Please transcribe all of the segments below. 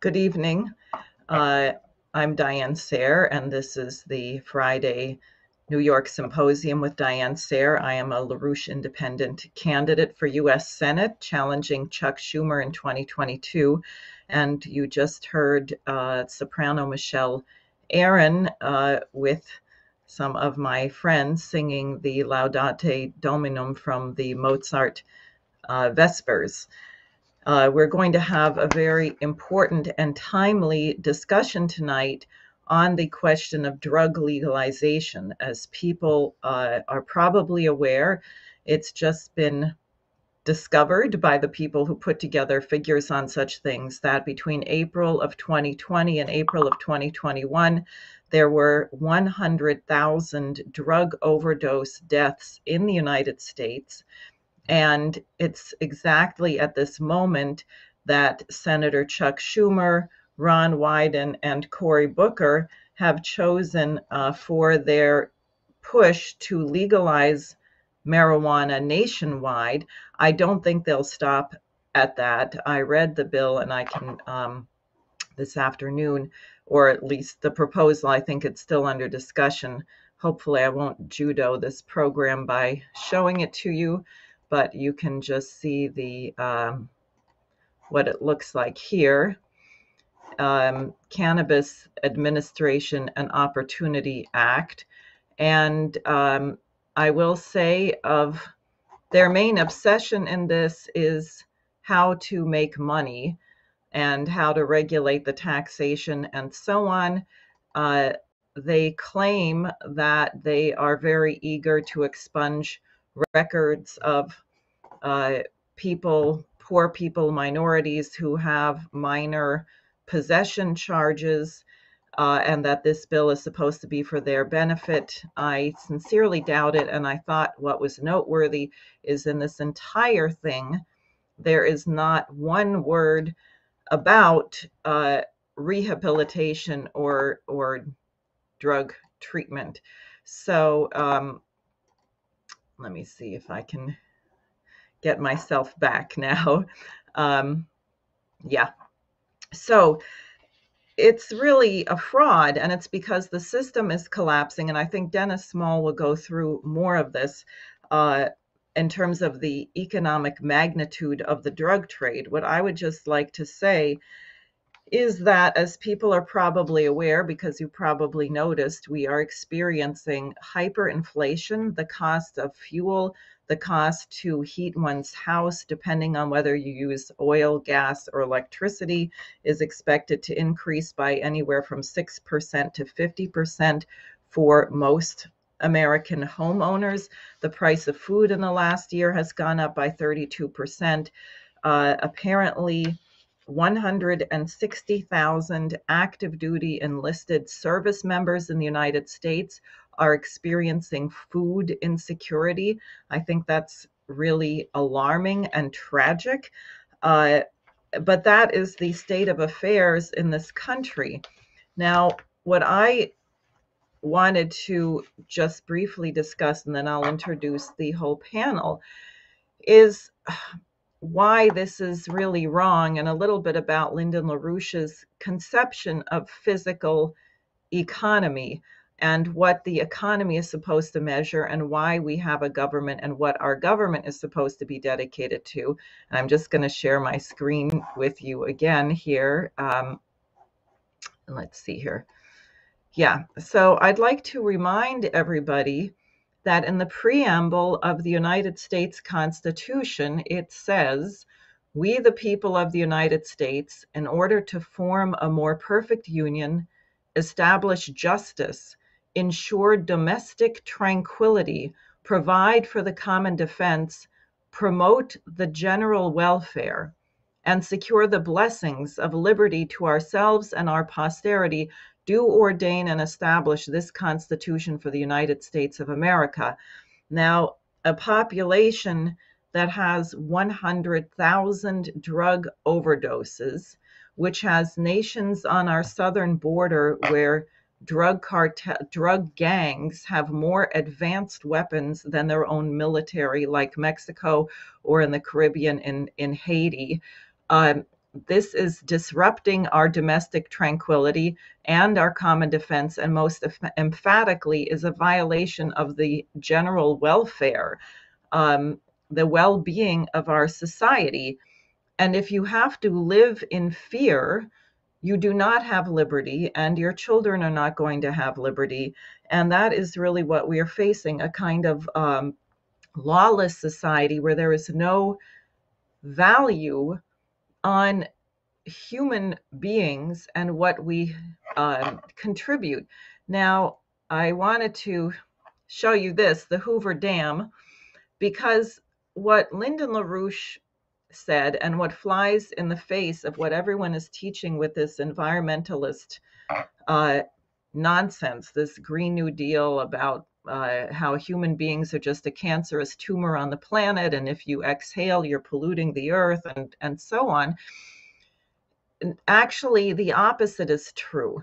Good evening. Uh, I'm Diane Sare, and this is the Friday New York Symposium with Diane Sare. I am a LaRouche Independent candidate for U.S. Senate, challenging Chuck Schumer in 2022. And you just heard uh, soprano Michelle Erin uh, with some of my friends singing the Laudate Dominum from the Mozart uh, Vespers. Uh, we're going to have a very important and timely discussion tonight on the question of drug legalization. As people uh, are probably aware, it's just been discovered by the people who put together figures on such things that between April of 2020 and April of 2021, there were 100,000 drug overdose deaths in the United States. And it's exactly at this moment that Senator Chuck Schumer, Ron Wyden, and Cory Booker have chosen uh, for their push to legalize marijuana nationwide. I don't think they'll stop at that. I read the bill and I can, um, this afternoon, or at least the proposal, I think it's still under discussion. Hopefully, I won't judo this program by showing it to you, but you can just see the um, what it looks like here. Um, Cannabis Administration and Opportunity Act. And um, I will say of their main obsession in this is how to make money and how to regulate the taxation and so on. Uh, they claim that they are very eager to expunge records of uh, people, poor people, minorities who have minor possession charges, uh, and that this bill is supposed to be for their benefit. I sincerely doubt it. And I thought what was noteworthy is in this entire thing, there is not one word about uh, rehabilitation or or drug treatment. So um, let me see if I can get myself back now. Um, yeah. So it's really a fraud, and it's because the system is collapsing. And I think Dennis Small will go through more of this. Uh, in terms of the economic magnitude of the drug trade. What I would just like to say is that, as people are probably aware, because you probably noticed, we are experiencing hyperinflation. The cost of fuel, the cost to heat one's house, depending on whether you use oil, gas, or electricity, is expected to increase by anywhere from 6% to 50% for most American homeowners. The price of food in the last year has gone up by 32%. Uh, apparently, 160,000 active duty enlisted service members in the United States are experiencing food insecurity. I think that's really alarming and tragic. Uh, but that is the state of affairs in this country. Now, what I wanted to just briefly discuss, and then I'll introduce the whole panel, is why this is really wrong and a little bit about Lyndon LaRouche's conception of physical economy and what the economy is supposed to measure and why we have a government and what our government is supposed to be dedicated to. And I'm just going to share my screen with you again here. Um, let's see here. Yeah, so I'd like to remind everybody that in the preamble of the United States Constitution, it says, We, the people of the United States, in order to form a more perfect union, establish justice, ensure domestic tranquility, provide for the common defense, promote the general welfare, and secure the blessings of liberty to ourselves and our posterity do ordain and establish this Constitution for the United States of America. Now, a population that has 100,000 drug overdoses, which has nations on our southern border where drug cartel, drug gangs have more advanced weapons than their own military, like Mexico or in the Caribbean in, in Haiti. Um, this is disrupting our domestic tranquility and our common defense, and most emphatically is a violation of the general welfare, um, the well being of our society. And if you have to live in fear, you do not have liberty, and your children are not going to have liberty. And that is really what we are facing a kind of um, lawless society where there is no value on human beings and what we uh, contribute. Now, I wanted to show you this the Hoover Dam, because what Lyndon LaRouche said and what flies in the face of what everyone is teaching with this environmentalist uh, nonsense, this Green New Deal about uh, how human beings are just a cancerous tumor on the planet, and if you exhale, you're polluting the earth, and, and so on. actually, the opposite is true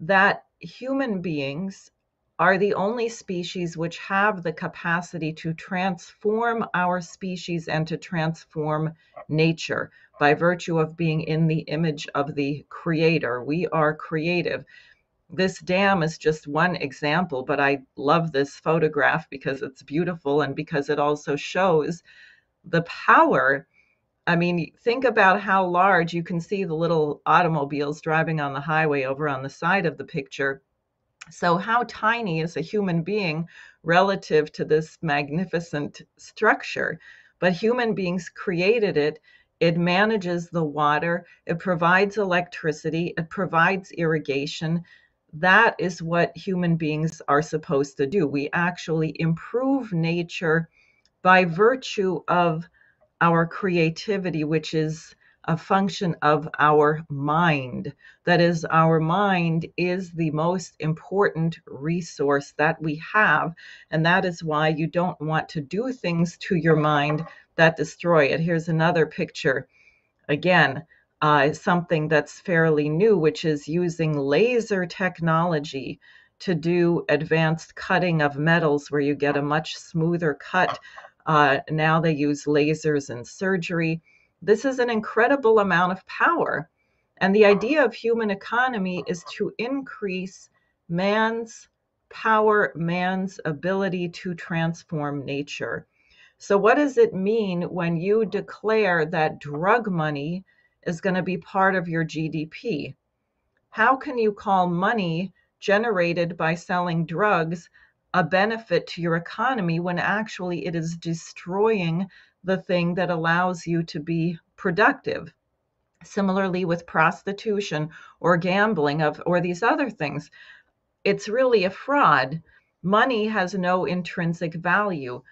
that human beings are the only species which have the capacity to transform our species and to transform nature by virtue of being in the image of the creator. We are creative this dam is just one example, but I love this photograph because it's beautiful and because it also shows the power. I mean, think about how large you can see the little automobiles driving on the highway over on the side of the picture. So, how tiny is a human being relative to this magnificent structure? But human beings created it. It manages the water, it provides electricity, it provides irrigation that is what human beings are supposed to do. We actually improve nature by virtue of our creativity, which is a function of our mind. That is, our mind is the most important resource that we have. And that is why you don't want to do things to your mind that destroy it. Here's another picture. Again, uh, something that's fairly new, which is using laser technology to do advanced cutting of metals where you get a much smoother cut. Uh, now they use lasers in surgery. This is an incredible amount of power. And the idea of human economy is to increase man's power, man's ability to transform nature. So, what does it mean when you declare that drug money is going to be part of your GDP. How can you call money generated by selling drugs a benefit to your economy when actually it is destroying the thing that allows you to be productive? Similarly, with prostitution or gambling of or these other things, it's really a fraud. Money has no intrinsic value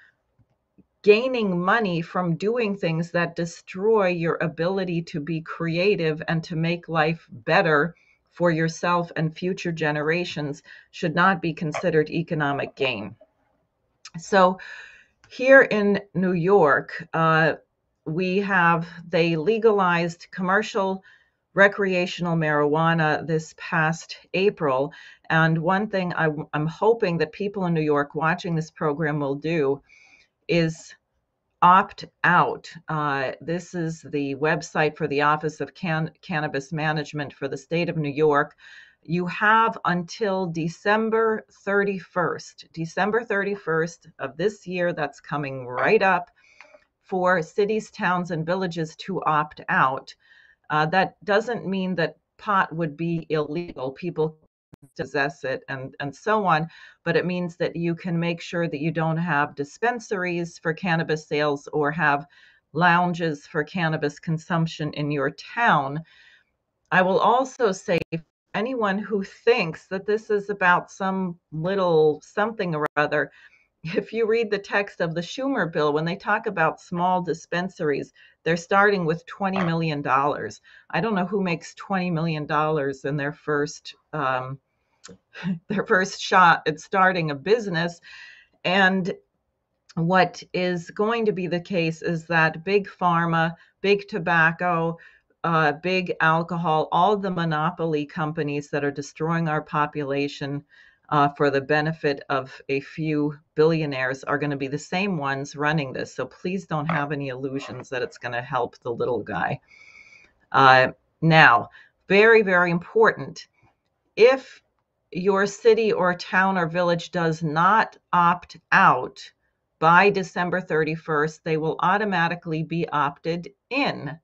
gaining money from doing things that destroy your ability to be creative and to make life better for yourself and future generations should not be considered economic gain. So, here in New York, uh, we have, they legalized commercial recreational marijuana this past April. And one thing I, am hoping that people in New York watching this program will do is opt out. Uh, this is the website for the Office of Can- Cannabis Management for the state of New York. You have until December 31st, December 31st of this year, that's coming right up, for cities, towns, and villages to opt out. Uh, that doesn't mean that pot would be illegal. People possess it and and so on but it means that you can make sure that you don't have dispensaries for cannabis sales or have lounges for cannabis consumption in your town i will also say anyone who thinks that this is about some little something or other if you read the text of the Schumer bill, when they talk about small dispensaries, they're starting with $20 million. I don't know who makes $20 million in their first um, their first shot at starting a business. And what is going to be the case is that big pharma, big tobacco, uh, big alcohol, all the monopoly companies that are destroying our population uh, for the benefit of a few billionaires are going to be the same ones running this. So please don't have any illusions that it's going to help the little guy. Uh, now, very, very important. If your city or town or village does not opt out by December 31st, they will automatically be opted in.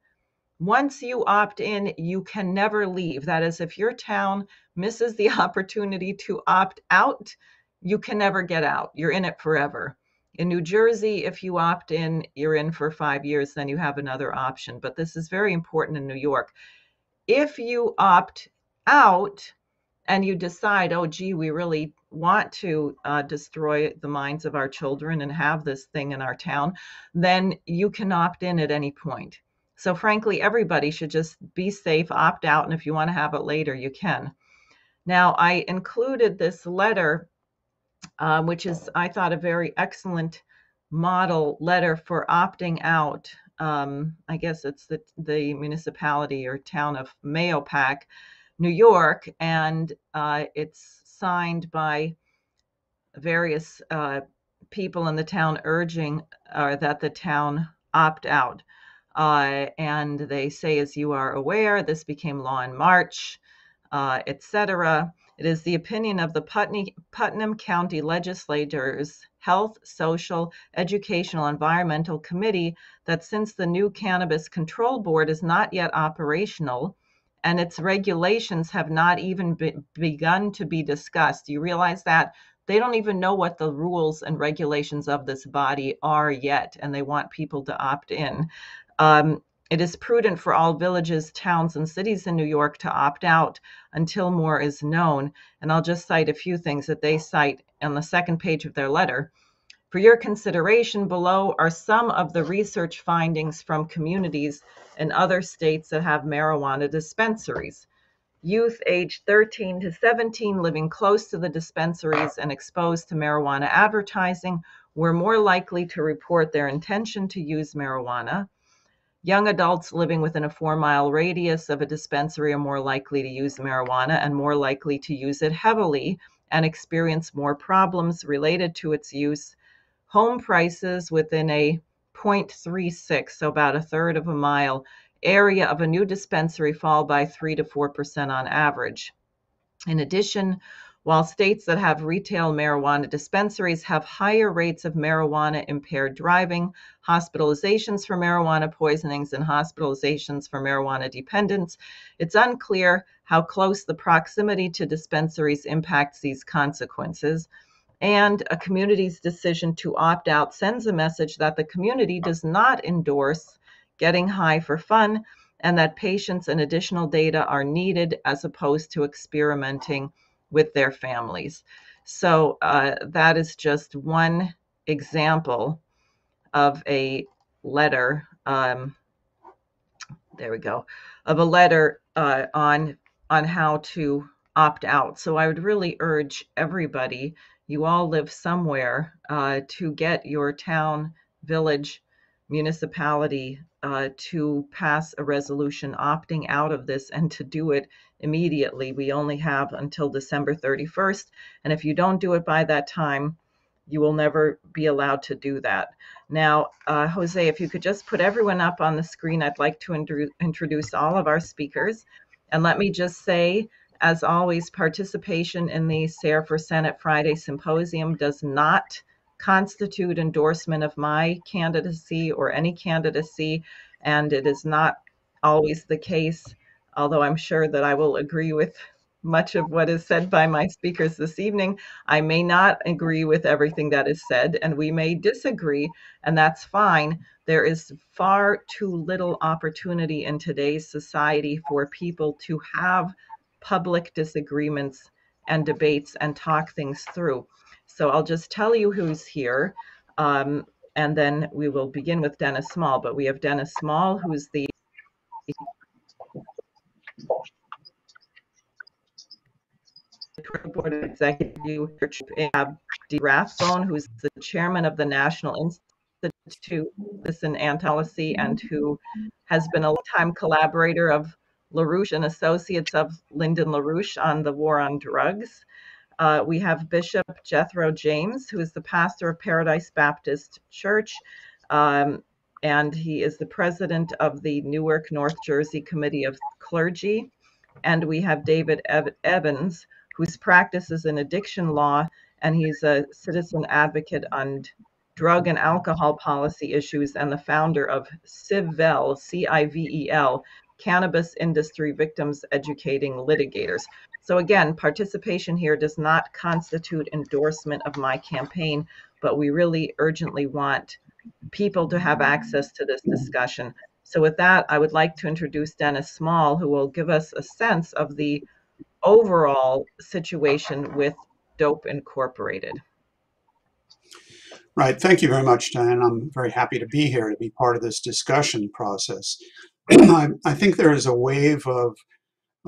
Once you opt in, you can never leave. That is, if your town misses the opportunity to opt out, you can never get out. You're in it forever. In New Jersey, if you opt in, you're in for five years, then you have another option. But this is very important in New York. If you opt out and you decide, oh, gee, we really want to uh, destroy the minds of our children and have this thing in our town, then you can opt in at any point. So, frankly, everybody should just be safe, opt out, and if you want to have it later, you can. Now, I included this letter, uh, which is, I thought, a very excellent model letter for opting out. Um, I guess it's the, the municipality or town of Mahopac, New York, and uh, it's signed by various uh, people in the town urging uh, that the town opt out. Uh, and they say, as you are aware, this became law in March, uh, etc. It is the opinion of the Putney, Putnam County Legislators Health, Social, Educational, Environmental Committee that since the new Cannabis Control Board is not yet operational, and its regulations have not even be, begun to be discussed. You realize that they don't even know what the rules and regulations of this body are yet, and they want people to opt in. Um, it is prudent for all villages, towns, and cities in New York to opt out until more is known. And I'll just cite a few things that they cite on the second page of their letter. For your consideration below are some of the research findings from communities in other states that have marijuana dispensaries. Youth aged 13 to 17 living close to the dispensaries and exposed to marijuana advertising were more likely to report their intention to use marijuana. Young adults living within a four mile radius of a dispensary are more likely to use marijuana and more likely to use it heavily and experience more problems related to its use home prices within a 0.36, so about a third of a mile area of a new dispensary fall by 3 to 4% on average. In addition, while states that have retail marijuana dispensaries have higher rates of marijuana impaired driving, hospitalizations for marijuana poisonings, and hospitalizations for marijuana dependence, it's unclear how close the proximity to dispensaries impacts these consequences and a community's decision to opt out sends a message that the community does not endorse getting high for fun and that patients and additional data are needed as opposed to experimenting with their families. So uh, that is just one example of a letter. Um, there we go, of a letter uh, on on how to opt out. So I would really urge everybody you all live somewhere uh, to get your town, village, municipality uh, to pass a resolution opting out of this and to do it immediately. We only have until December 31st. And if you don't do it by that time, you will never be allowed to do that. Now, uh, Jose, if you could just put everyone up on the screen, I'd like to introduce all of our speakers. And let me just say as always, participation in the SARE for Senate Friday Symposium does not constitute endorsement of my candidacy or any candidacy, and it is not always the case, although I'm sure that I will agree with much of what is said by my speakers this evening. I may not agree with everything that is said, and we may disagree, and that's fine. There is far too little opportunity in today's society for people to have public disagreements and debates and talk things through. So I'll just tell you who's here. Um, and then we will begin with Dennis Small. But we have Dennis Small, who's the board executive. We have Dee Rathbone, who's the chairman of the National Institute Listen Antalcy and who has been a time collaborator of LaRouche and Associates of Lyndon LaRouche on the war on drugs. Uh, we have Bishop Jethro James, who is the pastor of Paradise Baptist Church. Um, and he is the president of the Newark, North Jersey Committee of Clergy. And we have David Evans, whose practice is in addiction law, and he's a citizen advocate on drug and alcohol policy issues and the founder of CIVEL, C I V E L, Cannabis Industry Victims Educating Litigators. So, again, participation here does not constitute endorsement of my campaign, but we really urgently want people to have access to this discussion. So, with that, I would like to introduce Dennis Small, who will give us a sense of the overall situation with Dope Incorporated. Right. Thank you very much, Diane. I'm very happy to be here to be part of this discussion process. I, I, think there is a wave of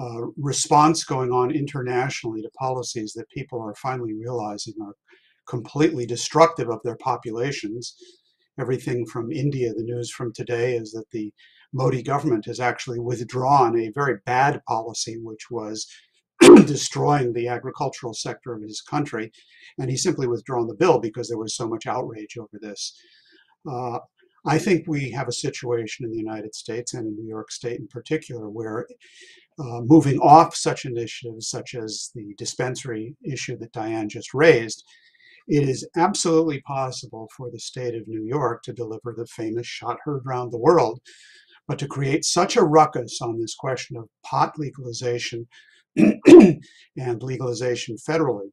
uh, response going on internationally to policies that people are finally realizing are completely destructive of their populations. Everything from India, the news from today is that the Modi government has actually withdrawn a very bad policy, which was destroying the agricultural sector of his country, and he simply withdrawn the bill because there was so much outrage over this. Uh, I think we have a situation in the United States and in New York State in particular where uh, moving off such initiatives, such as the dispensary issue that Diane just raised, it is absolutely possible for the state of New York to deliver the famous shot heard round the world. But to create such a ruckus on this question of pot legalization and legalization federally,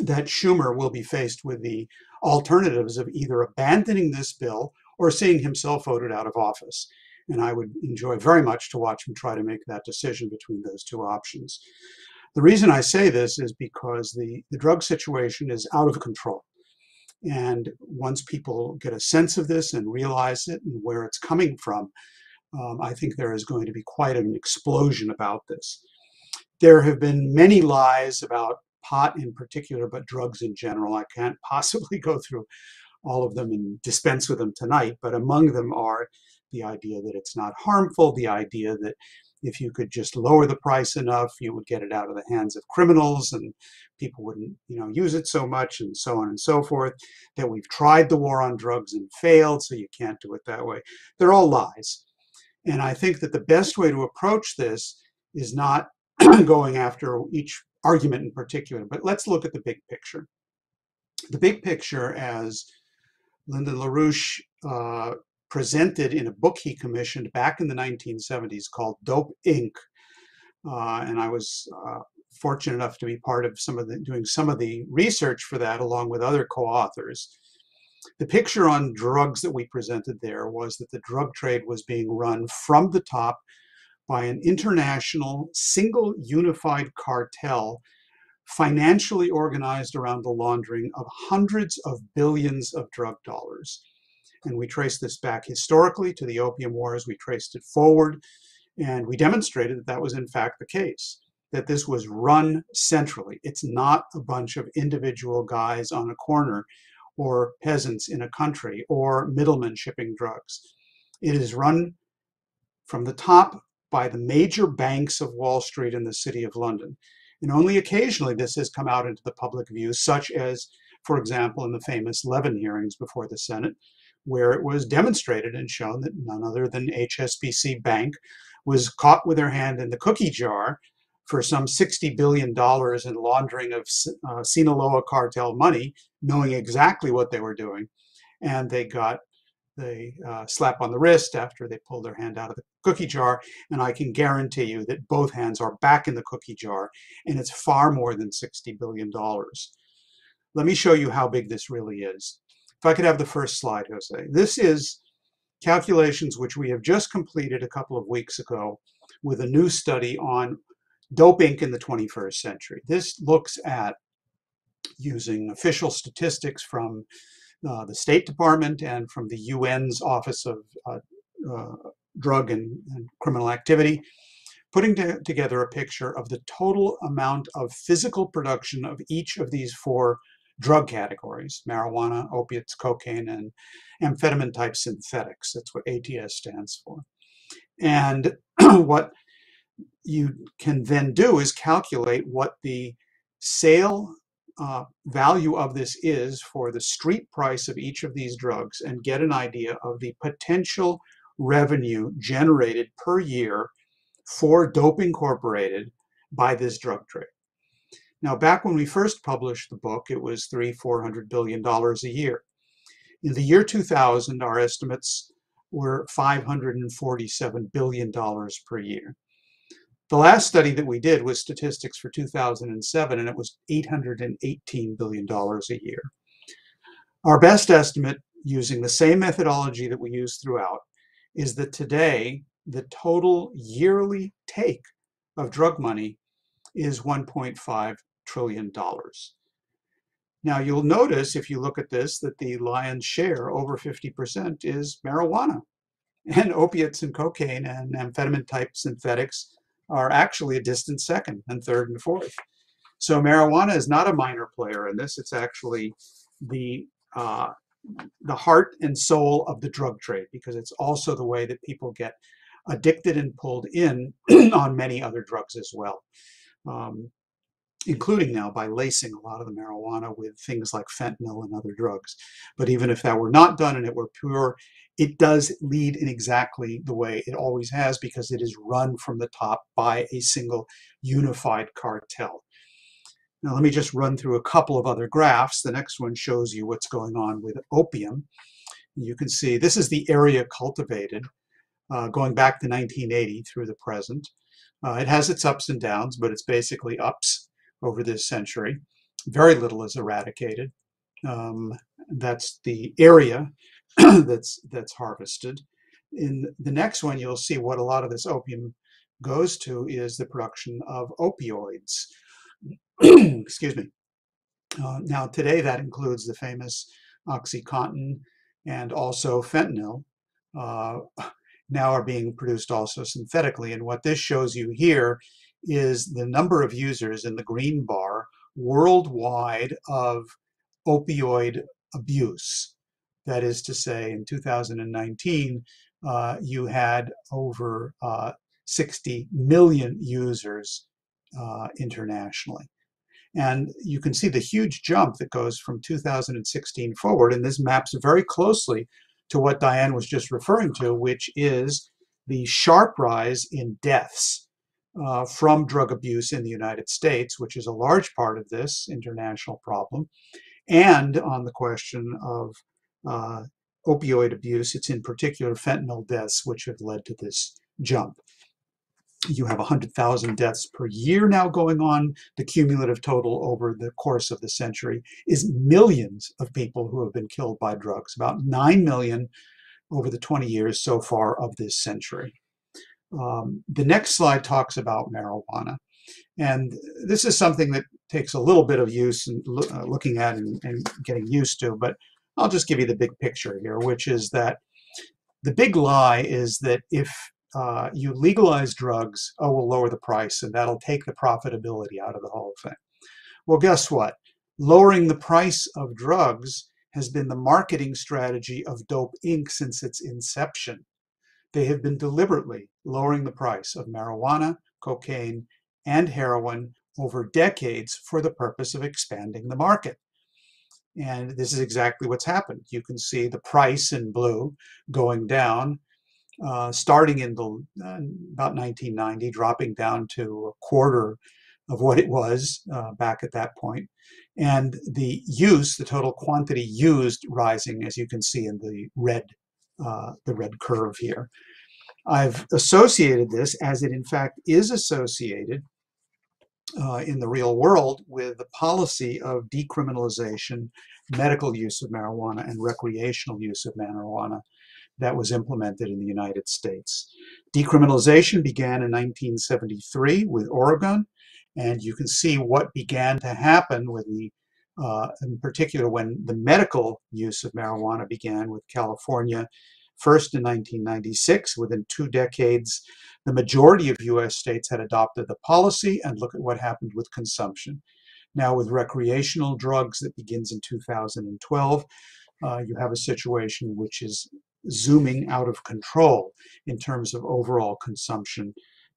that Schumer will be faced with the alternatives of either abandoning this bill or seeing himself voted out of office. And I would enjoy very much to watch him try to make that decision between those two options. The reason I say this is because the, the drug situation is out of control. And once people get a sense of this and realize it and where it's coming from, um, I think there is going to be quite an explosion about this. There have been many lies about pot in particular, but drugs in general. I can't possibly go through all of them and dispense with them tonight, but among them are the idea that it's not harmful, the idea that if you could just lower the price enough, you would get it out of the hands of criminals and people wouldn't, you know, use it so much and so on and so forth. That we've tried the war on drugs and failed, so you can't do it that way. They're all lies. And I think that the best way to approach this is not going after each argument in particular, but let's look at the big picture. The big picture, as Lyndon LaRouche uh, presented in a book he commissioned back in the 1970s called Dope Inc. Uh, and I was uh, fortunate enough to be part of some of the doing some of the research for that along with other co-authors. The picture on drugs that we presented there was that the drug trade was being run from the top by an international single unified cartel financially organized around the laundering of hundreds of billions of drug dollars. And we traced this back historically to the Opium Wars, we traced it forward, and we demonstrated that that was in fact the case, that this was run centrally. It's not a bunch of individual guys on a corner or peasants in a country or middlemen shipping drugs. It is run from the top by the major banks of Wall Street and the City of London. And only occasionally this has come out into the public view, such as, for example, in the famous Levin hearings before the Senate, where it was demonstrated and shown that none other than HSBC Bank was caught with their hand in the cookie jar for some $60 billion in laundering of uh, Sinaloa cartel money, knowing exactly what they were doing. And they got the uh, slap on the wrist after they pull their hand out of the cookie jar. And I can guarantee you that both hands are back in the cookie jar, and it's far more than $60 billion. Let me show you how big this really is. If I could have the first slide, Jose. This is calculations which we have just completed a couple of weeks ago with a new study on dope in the 21st century. This looks at using official statistics from uh, the State Department and from the UN's Office of uh, uh, Drug and, and, Criminal Activity, putting to, together a picture of the total amount of physical production of each of these four drug categories marijuana, opiates, cocaine, and amphetamine type synthetics. That's what ATS stands for. And what you can then do is calculate what the sale uh, value of this is for the street price of each of these drugs and get an idea of the potential revenue generated per year for Dope Incorporated by this drug trade. Now, back when we first published the book, it was three, four hundred billion dollars a year. In the year 2000, our estimates were 547 billion dollars per year. The last study that we did was statistics for 2007, and it was $818 billion a year. Our best estimate, using the same methodology that we use throughout, is that today the total yearly take of drug money is $1.5 trillion. Now, you'll notice if you look at this that the lion's share, over 50%, is marijuana. And opiates and cocaine and amphetamine type synthetics are actually a distant second and third and fourth. So marijuana is not a minor player in this. It's actually the uh, the heart and soul of the drug trade because it's also the way that people get addicted and pulled in on many other drugs as well, um, including now by lacing a lot of the marijuana with things like fentanyl and other drugs. But even if that were not done and it were pure, it does lead in exactly the way it always has because it is run from the top by a single unified cartel. Now, let me just run through a couple of other graphs. The next one shows you what's going on with opium. You can see this is the area cultivated uh, going back to 1980 through the present. Uh, it has its ups and downs, but it's basically ups over this century. Very little is eradicated. Um, that's the area that's that's harvested. In the next one, you'll see what a lot of this opium goes to is the production of opioids. Excuse me. Uh, now, today that includes the famous OxyContin and also fentanyl. Uh, now are being produced also synthetically. And what this shows you here is the number of users in the green bar worldwide of opioid abuse. That is to say, in 2019, uh, you had over uh, 60 million users uh, internationally. And you can see the huge jump that goes from 2016 forward. And this maps very closely to what Diane was just referring to, which is the sharp rise in deaths uh, from drug abuse in the United States, which is a large part of this international problem, and on the question of uh, opioid abuse. It's in particular fentanyl deaths which have led to this jump. You have 100,000 deaths per year now going on. The cumulative total over the course of the century is millions of people who have been killed by drugs, about 9 million over the 20 years so far of this century. Um, the next slide talks about marijuana. And this is something that takes a little bit of use and lo uh, looking at and, and getting used to, but I'll just give you the big picture here, which is that the big lie is that if uh, you legalize drugs, oh, we'll lower the price and that'll take the profitability out of the whole thing. Well, guess what? Lowering the price of drugs has been the marketing strategy of Dope Inc. since its inception. They have been deliberately lowering the price of marijuana, cocaine, and heroin over decades for the purpose of expanding the market. And this is exactly what's happened. You can see the price in blue going down, uh, starting in the, uh, about 1990, dropping down to a quarter of what it was uh, back at that point. And the use, the total quantity used rising, as you can see in the red, uh, the red curve here. I've associated this as it in fact is associated uh, in the real world with the policy of decriminalization, medical use of marijuana, and recreational use of marijuana that was implemented in the United States. Decriminalization began in 1973 with Oregon, and you can see what began to happen with the, uh, in particular, when the medical use of marijuana began with California First in 1996, within two decades, the majority of US states had adopted the policy, and look at what happened with consumption. Now, with recreational drugs that begins in 2012, uh, you have a situation which is zooming out of control in terms of overall consumption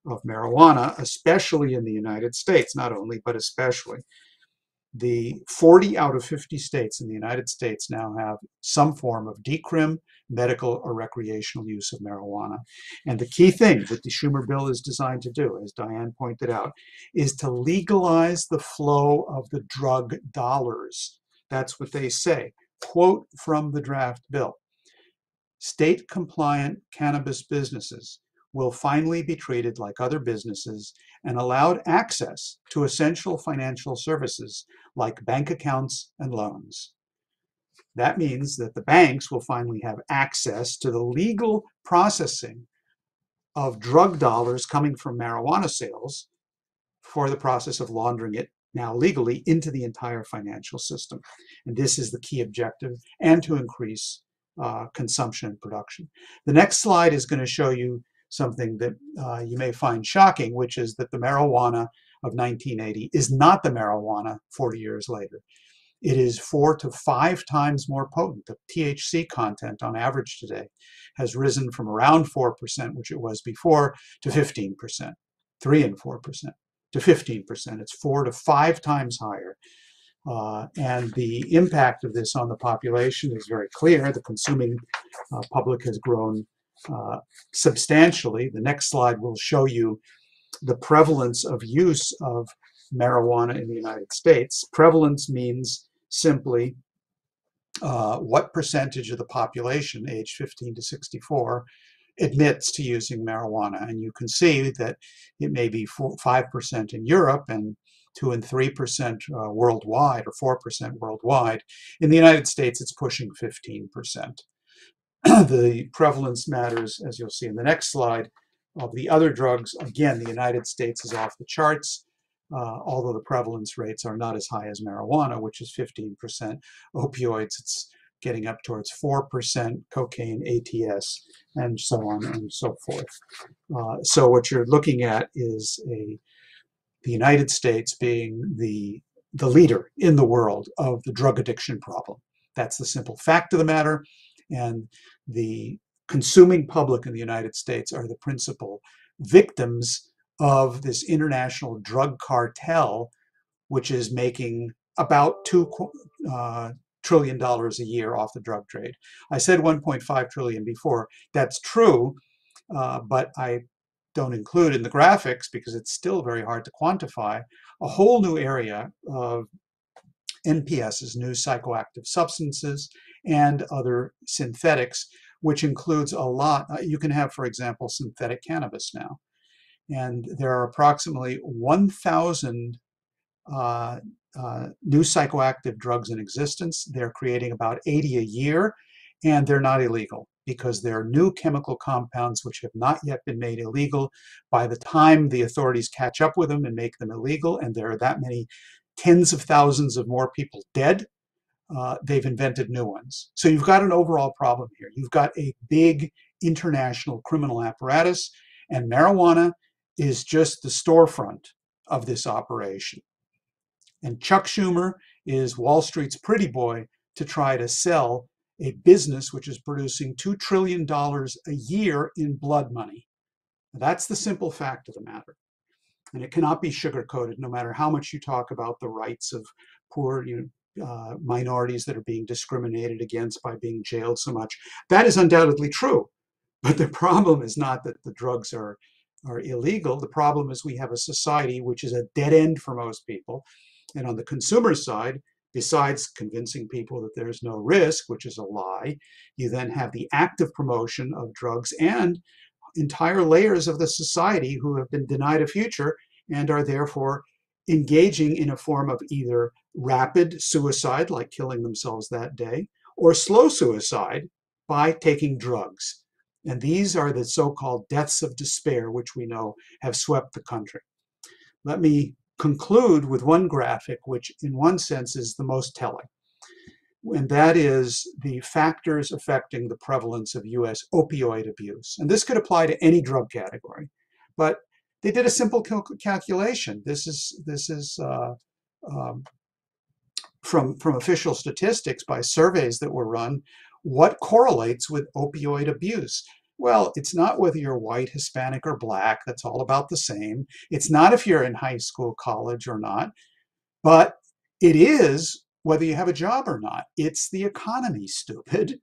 of marijuana, especially in the United States, not only, but especially. The 40 out of 50 states in the United States now have some form of decrim, medical or recreational use of marijuana. And the key thing that the Schumer bill is designed to do, as Diane pointed out, is to legalize the flow of the drug dollars. That's what they say. Quote from the draft bill. State compliant cannabis businesses will finally be treated like other businesses and allowed access to essential financial services like bank accounts and loans. That means that the banks will finally have access to the legal processing of drug dollars coming from marijuana sales for the process of laundering it now legally into the entire financial system. And this is the key objective and to increase uh, consumption and production. The next slide is going to show you something that uh, you may find shocking, which is that the marijuana of 1980 is not the marijuana 40 years later. It is four to five times more potent. The THC content on average today has risen from around 4%, which it was before, to 15%, 3 and 4% to 15%. It's four to five times higher. Uh, and the impact of this on the population is very clear. The consuming uh, public has grown uh, substantially. The next slide will show you the prevalence of use of marijuana in the United States. Prevalence means simply uh, what percentage of the population aged 15 to 64 admits to using marijuana. And you can see that it may be 5% in Europe and 2 and 3% uh, worldwide or 4% worldwide. In the United States, it's pushing 15%. the prevalence matters, as you'll see in the next slide, of the other drugs. Again, the United States is off the charts, uh, although the prevalence rates are not as high as marijuana, which is 15%. Opioids, it's getting up towards 4%, cocaine, ATS, and so on and so forth. Uh, so what you're looking at is a the United States being the the leader in the world of the drug addiction problem. That's the simple fact of the matter. And the consuming public in the United States are the principal victims of this international drug cartel, which is making about two uh, trillion dollars a year off the drug trade. I said 1.5 trillion before. That's true, uh, but I don't include in the graphics because it's still very hard to quantify a whole new area of NPSs, new psychoactive substances, and other synthetics, which includes a lot. Uh, you can have, for example, synthetic cannabis now. And there are approximately 1,000 uh, uh, new psychoactive drugs in existence. They're creating about 80 a year, and they're not illegal because they're new chemical compounds which have not yet been made illegal. By the time the authorities catch up with them and make them illegal, and there are that many tens of thousands of more people dead, uh, they've invented new ones. So you've got an overall problem here. You've got a big international criminal apparatus, and marijuana is just the storefront of this operation. And Chuck Schumer is Wall Street's pretty boy to try to sell a business which is producing $2 trillion a year in blood money. That's the simple fact of the matter. And it cannot be sugarcoated no matter how much you talk about the rights of poor you know, uh, minorities that are being discriminated against by being jailed so much. That is undoubtedly true. But the problem is not that the drugs are, are illegal. The problem is we have a society which is a dead end for most people. And on the consumer side, besides convincing people that there's no risk, which is a lie, you then have the active promotion of drugs and entire layers of the society who have been denied a future and are therefore engaging in a form of either rapid suicide, like killing themselves that day, or slow suicide by taking drugs. And these are the so called deaths of despair, which we know have swept the country. Let me conclude with one graphic, which in one sense is the most telling. And that is the factors affecting the prevalence of US opioid abuse. And this could apply to any drug category. But they did a simple calculation. This is, this is uh, um, from, from official statistics by surveys that were run, what correlates with opioid abuse. Well, it's not whether you're white, Hispanic, or black. That's all about the same. It's not if you're in high school, college, or not. But It is whether you have a job or not. It's the economy, stupid.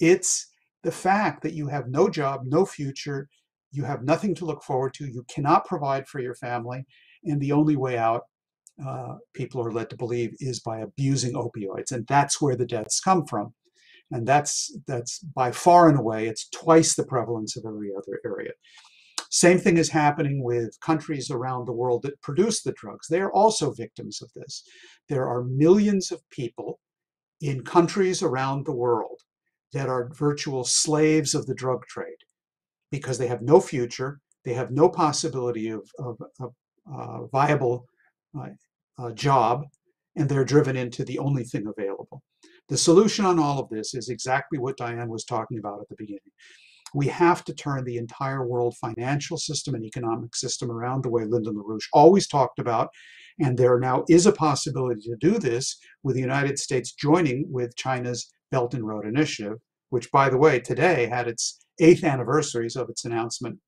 It's the fact that you have no job, no future, you have nothing to look forward to, you cannot provide for your family, and the only way out, uh, people are led to believe, is by abusing opioids, and that's where the deaths come from. And that's that's by far and away, it's twice the prevalence of every other area. Same thing is happening with countries around the world that produce the drugs. They are also victims of this. There are millions of people in countries around the world that are virtual slaves of the drug trade because they have no future, they have no possibility of, of, of uh, viable uh, job, and they're driven into the only thing available. The solution on all of this is exactly what Diane was talking about at the beginning. We have to turn the entire world financial system and economic system around the way Lyndon LaRouche always talked about. And there now is a possibility to do this with the United States joining with China's Belt and Road Initiative, which, by the way, today had its eighth anniversaries of its announcement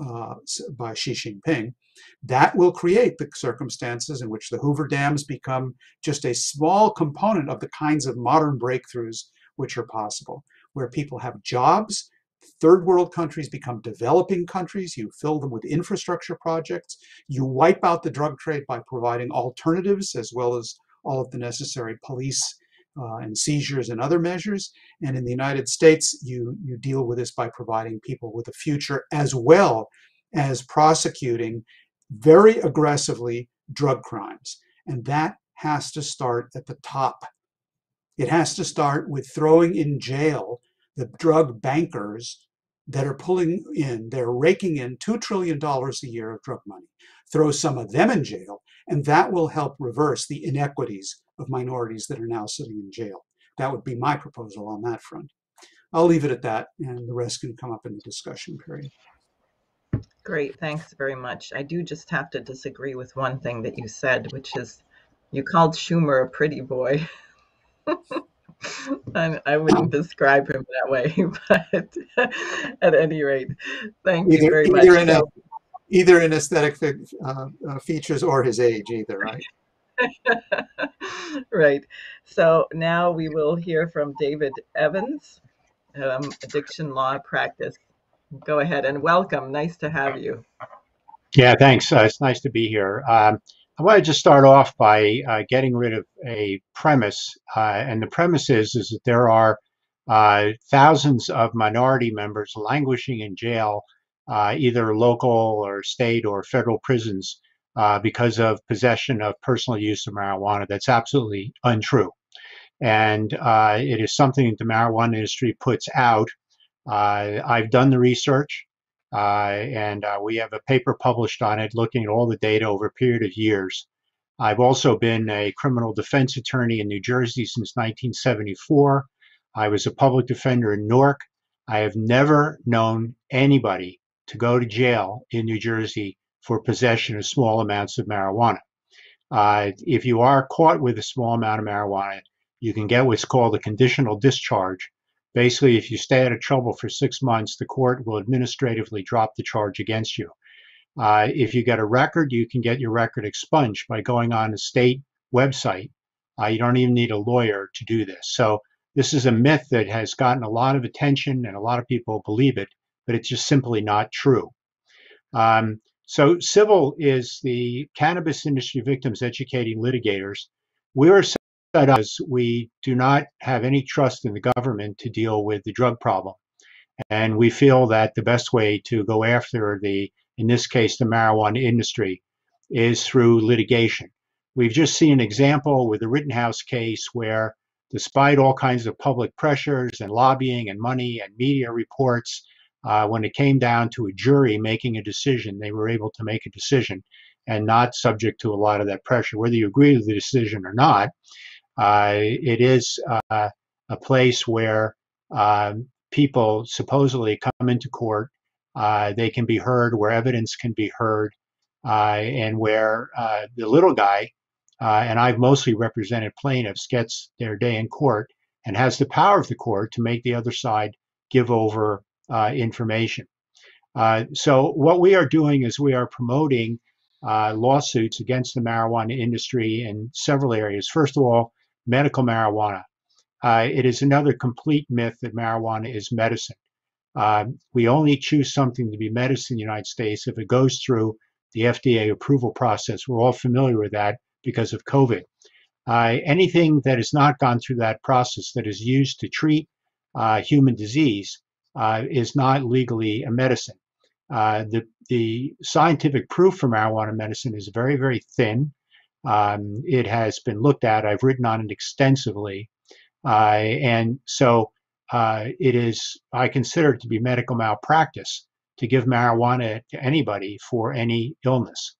uh, by Xi Jinping. That will create the circumstances in which the Hoover Dams become just a small component of the kinds of modern breakthroughs which are possible, where people have jobs, Third world countries become developing countries. You fill them with infrastructure projects. You wipe out the drug trade by providing alternatives as well as all of the necessary police uh, and seizures and other measures. And in the United States, you, you deal with this by providing people with a future as well as prosecuting very aggressively drug crimes. And that has to start at the top. It has to start with throwing in jail the drug bankers that are pulling in, they're raking in $2 trillion a year of drug money. Throw some of them in jail, and that will help reverse the inequities of minorities that are now sitting in jail. That would be my proposal on that front. I'll leave it at that, and the rest can come up in the discussion period. Great, thanks very much. I do just have to disagree with one thing that you said, which is you called Schumer a pretty boy. I, I wouldn't describe him that way, but at any rate, thank either, you very either much. In a, either in aesthetic uh, uh, features or his age, either, right? right. So now we will hear from David Evans, um, addiction law practice. Go ahead and welcome. Nice to have you. Yeah, thanks. Uh, it's nice to be here. Um, I want to just start off by uh, getting rid of a premise, uh, and the premise is, is that there are uh, thousands of minority members languishing in jail, uh, either local or state or federal prisons, uh, because of possession of personal use of marijuana. That's absolutely untrue. And uh, it is something that the marijuana industry puts out. I've done the research. Uh, and uh, we have a paper published on it looking at all the data over a period of years. I've also been a criminal defense attorney in New Jersey since 1974. I was a public defender in Newark. I have never known anybody to go to jail in New Jersey for possession of small amounts of marijuana. Uh, if you are caught with a small amount of marijuana, you can get what's called a conditional discharge, Basically, if you stay out of trouble for six months, the court will administratively drop the charge against you. Uh, if you get a record, you can get your record expunged by going on a state website. Uh, you don't even need a lawyer to do this. So this is a myth that has gotten a lot of attention and a lot of people believe it, but it's just simply not true. Um, so CIVEL is the Cannabis Industry Victims Educating Litigators. We're us, we do not have any trust in the government to deal with the drug problem. And we feel that the best way to go after the, in this case, the marijuana industry, is through litigation. We've just seen an example with the Rittenhouse case where, despite all kinds of public pressures and lobbying and money and media reports, uh, when it came down to a jury making a decision, they were able to make a decision and not subject to a lot of that pressure. Whether you agree with the decision or not, uh, it is uh, a place where um, people supposedly come into court. Uh, they can be heard, where evidence can be heard, and where the little guy, and I've mostly represented plaintiffs, gets their day in court and has the power of the court to make the other side give over uh, information. Uh, so what we are doing is we are promoting uh, lawsuits against the marijuana industry in several areas. First of all, medical marijuana. Uh, it is another complete myth that marijuana is medicine. Uh, we only choose something to be medicine in the United States if it goes through the FDA approval process. We're all familiar with that because of COVID. Uh, anything that has not gone through that process that is used to treat uh, human disease uh, is not legally a medicine. Uh, the, the scientific proof for marijuana medicine is very, very thin. Um, it has been looked at. I've written on it extensively. Uh, and so uh, it is, I consider it to be medical malpractice to give marijuana to anybody for any illness.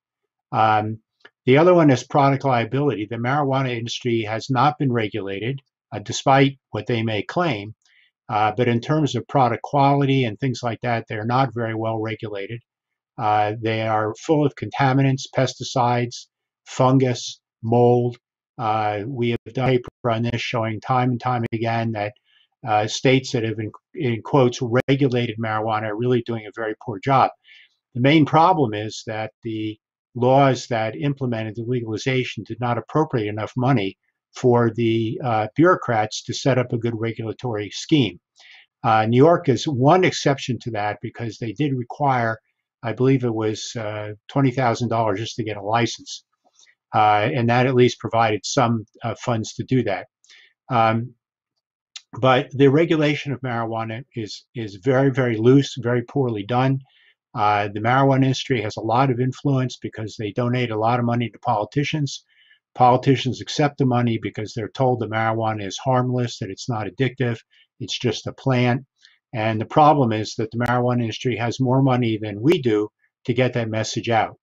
Um, the other one is product liability. The marijuana industry has not been regulated, uh, despite what they may claim. Uh, but in terms of product quality and things like that, they're not very well regulated. Uh, they are full of contaminants, pesticides, fungus, mold. Uh, we have done a paper on this showing time and time again that uh, states that have, in, in quotes, regulated marijuana are really doing a very poor job. The main problem is that the laws that implemented the legalization did not appropriate enough money for the uh, bureaucrats to set up a good regulatory scheme. Uh, New York is one exception to that because they did require, I believe it was uh, $20,000 just to get a license. Uh, and that at least provided some uh, funds to do that. Um, but the regulation of marijuana is, is very, very loose, very poorly done. Uh, the marijuana industry has a lot of influence because they donate a lot of money to politicians. Politicians accept the money because they're told the marijuana is harmless, that it's not addictive, it's just a plant. And the problem is that the marijuana industry has more money than we do to get that message out.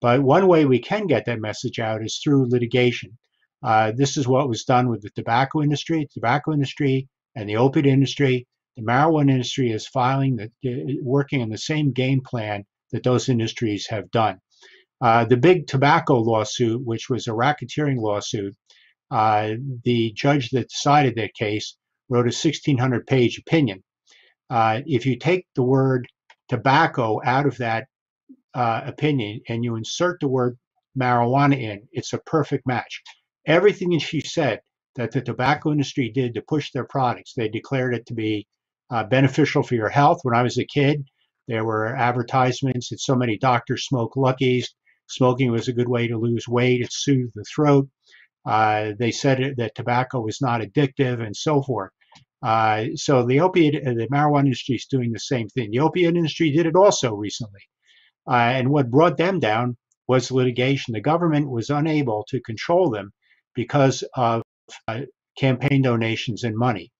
But one way we can get that message out is through litigation. Uh, this is what was done with the tobacco industry. The tobacco industry and the opiate industry the marijuana industry is filing that uh, working on the same game plan that those industries have done. Uh, the big tobacco lawsuit, which was a racketeering lawsuit, uh, the judge that decided that case wrote a 1600 page opinion. Uh, if you take the word tobacco out of that opinion and you insert the word marijuana in, it's a perfect match. Everything she said that the tobacco industry did to push their products, they declared it to be uh, beneficial for your health. When I was a kid, there were advertisements that so many doctors smoke Luckies. Smoking was a good way to lose weight. It soothed the throat. Uh, they said that tobacco was not addictive and so forth. Uh, so the opiate, uh, the marijuana industry is doing the same thing. The opiate industry did it also recently. Uh, and what brought them down was litigation. The government was unable to control them because of uh, campaign donations and money.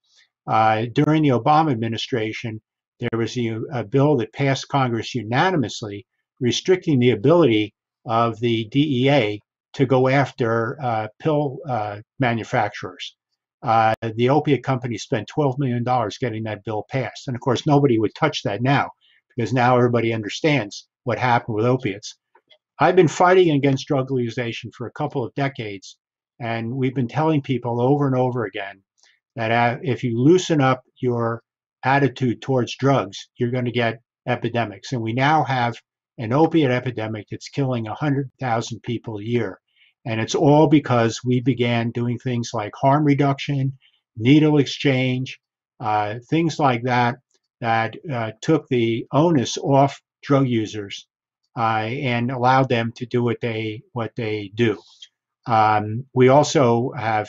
Uh, during the Obama administration, there was a, a, bill that passed Congress unanimously restricting the ability of the DEA to go after uh, pill uh, manufacturers. Uh, the opiate company spent $12 million getting that bill passed. And of course, nobody would touch that now because now everybody understands what happened with opiates. I've been fighting against drug legalization for a couple of decades, and we've been telling people over and over again that if you loosen up your attitude towards drugs, you're going to get epidemics. And we now have an opiate epidemic that's killing 100,000 people a year. And it's all because we began doing things like harm reduction, needle exchange, uh, things like that, that uh, took the onus off drug users uh, and allowed them to do what they what they do. Um, we also have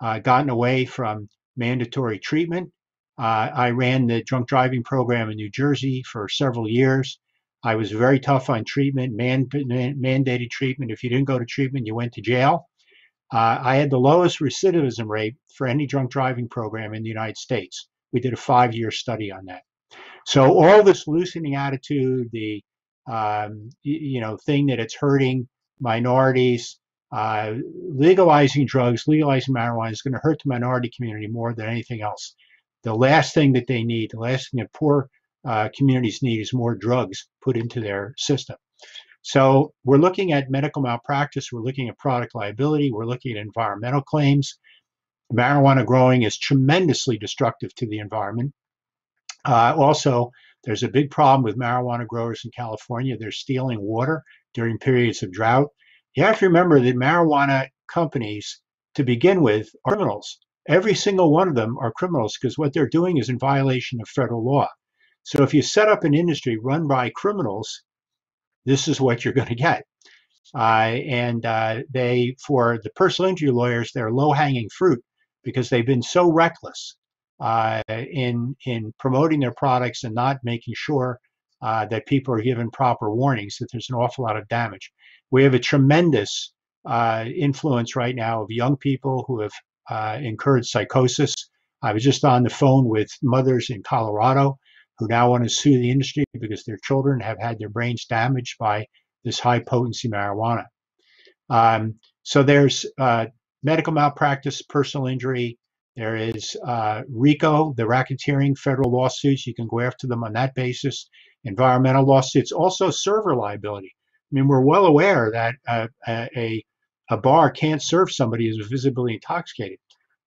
uh, gotten away from mandatory treatment. Uh, I ran the drunk driving program in New Jersey for several years. I was very tough on treatment, man, man, mandated treatment. If you didn't go to treatment, you went to jail. Uh, I had the lowest recidivism rate for any drunk driving program in the United States. We did a five year study on that. So all this loosening attitude, the um, you know thing that it's hurting minorities, uh, legalizing drugs, legalizing marijuana is going to hurt the minority community more than anything else. The last thing that they need, the last thing that poor uh, communities need is more drugs put into their system. So we're looking at medical malpractice, we're looking at product liability, we're looking at environmental claims. Marijuana growing is tremendously destructive to the environment. Uh, also, there's a big problem with marijuana growers in California. They're stealing water during periods of drought. You have to remember that marijuana companies, to begin with, are criminals. Every single one of them are criminals because what they're doing is in violation of federal law. So if you set up an industry run by criminals, this is what you're going to get. Uh, and uh, they, for the personal injury lawyers, they're low-hanging fruit because they've been so reckless uh, in in promoting their products and not making sure uh, that people are given proper warnings that there's an awful lot of damage. We have a tremendous uh, influence right now of young people who have uh, incurred psychosis. I was just on the phone with mothers in Colorado who now want to sue the industry because their children have had their brains damaged by this high potency marijuana. Um, so there's uh, medical malpractice, personal injury. There is uh, RICO, the racketeering federal lawsuits. You can go after them on that basis. Environmental lawsuits, also server liability. I mean, we're well aware that uh, a, a bar can't serve somebody who's visibly intoxicated.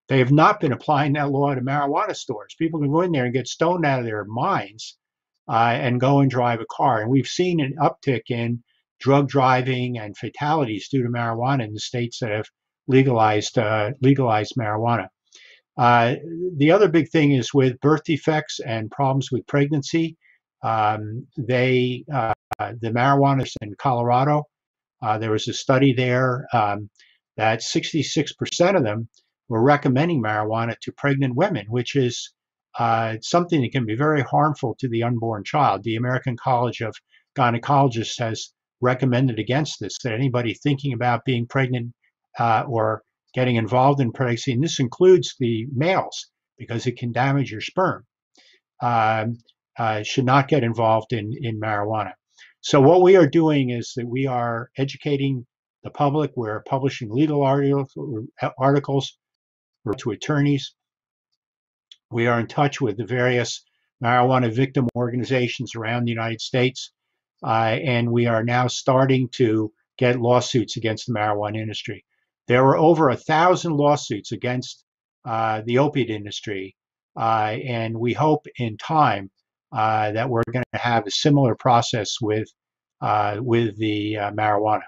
They have not been applying that law to marijuana stores. People can go in there and get stoned out of their minds uh, and go and drive a car. And we've seen an uptick in drug driving and fatalities due to marijuana in the states that have legalized uh, legalized marijuana. Uh, the other big thing is with birth defects and problems with pregnancy. Um, they uh, the marijuana in Colorado. Uh, there was a study there um, that 66% of them we're recommending marijuana to pregnant women, which is uh, something that can be very harmful to the unborn child. The American College of Gynecologists has recommended against this, that anybody thinking about being pregnant uh, or getting involved in pregnancy, and this includes the males because it can damage your sperm, um, uh, should not get involved in, in marijuana. So what we are doing is that we are educating the public. We're publishing legal articles to attorneys. We are in touch with the various marijuana victim organizations around the United States, uh, and we are now starting to get lawsuits against the marijuana industry. There were over a thousand lawsuits against uh, the opiate industry, uh, and we hope in time uh, that we're going to have a similar process with uh, with the uh, marijuana.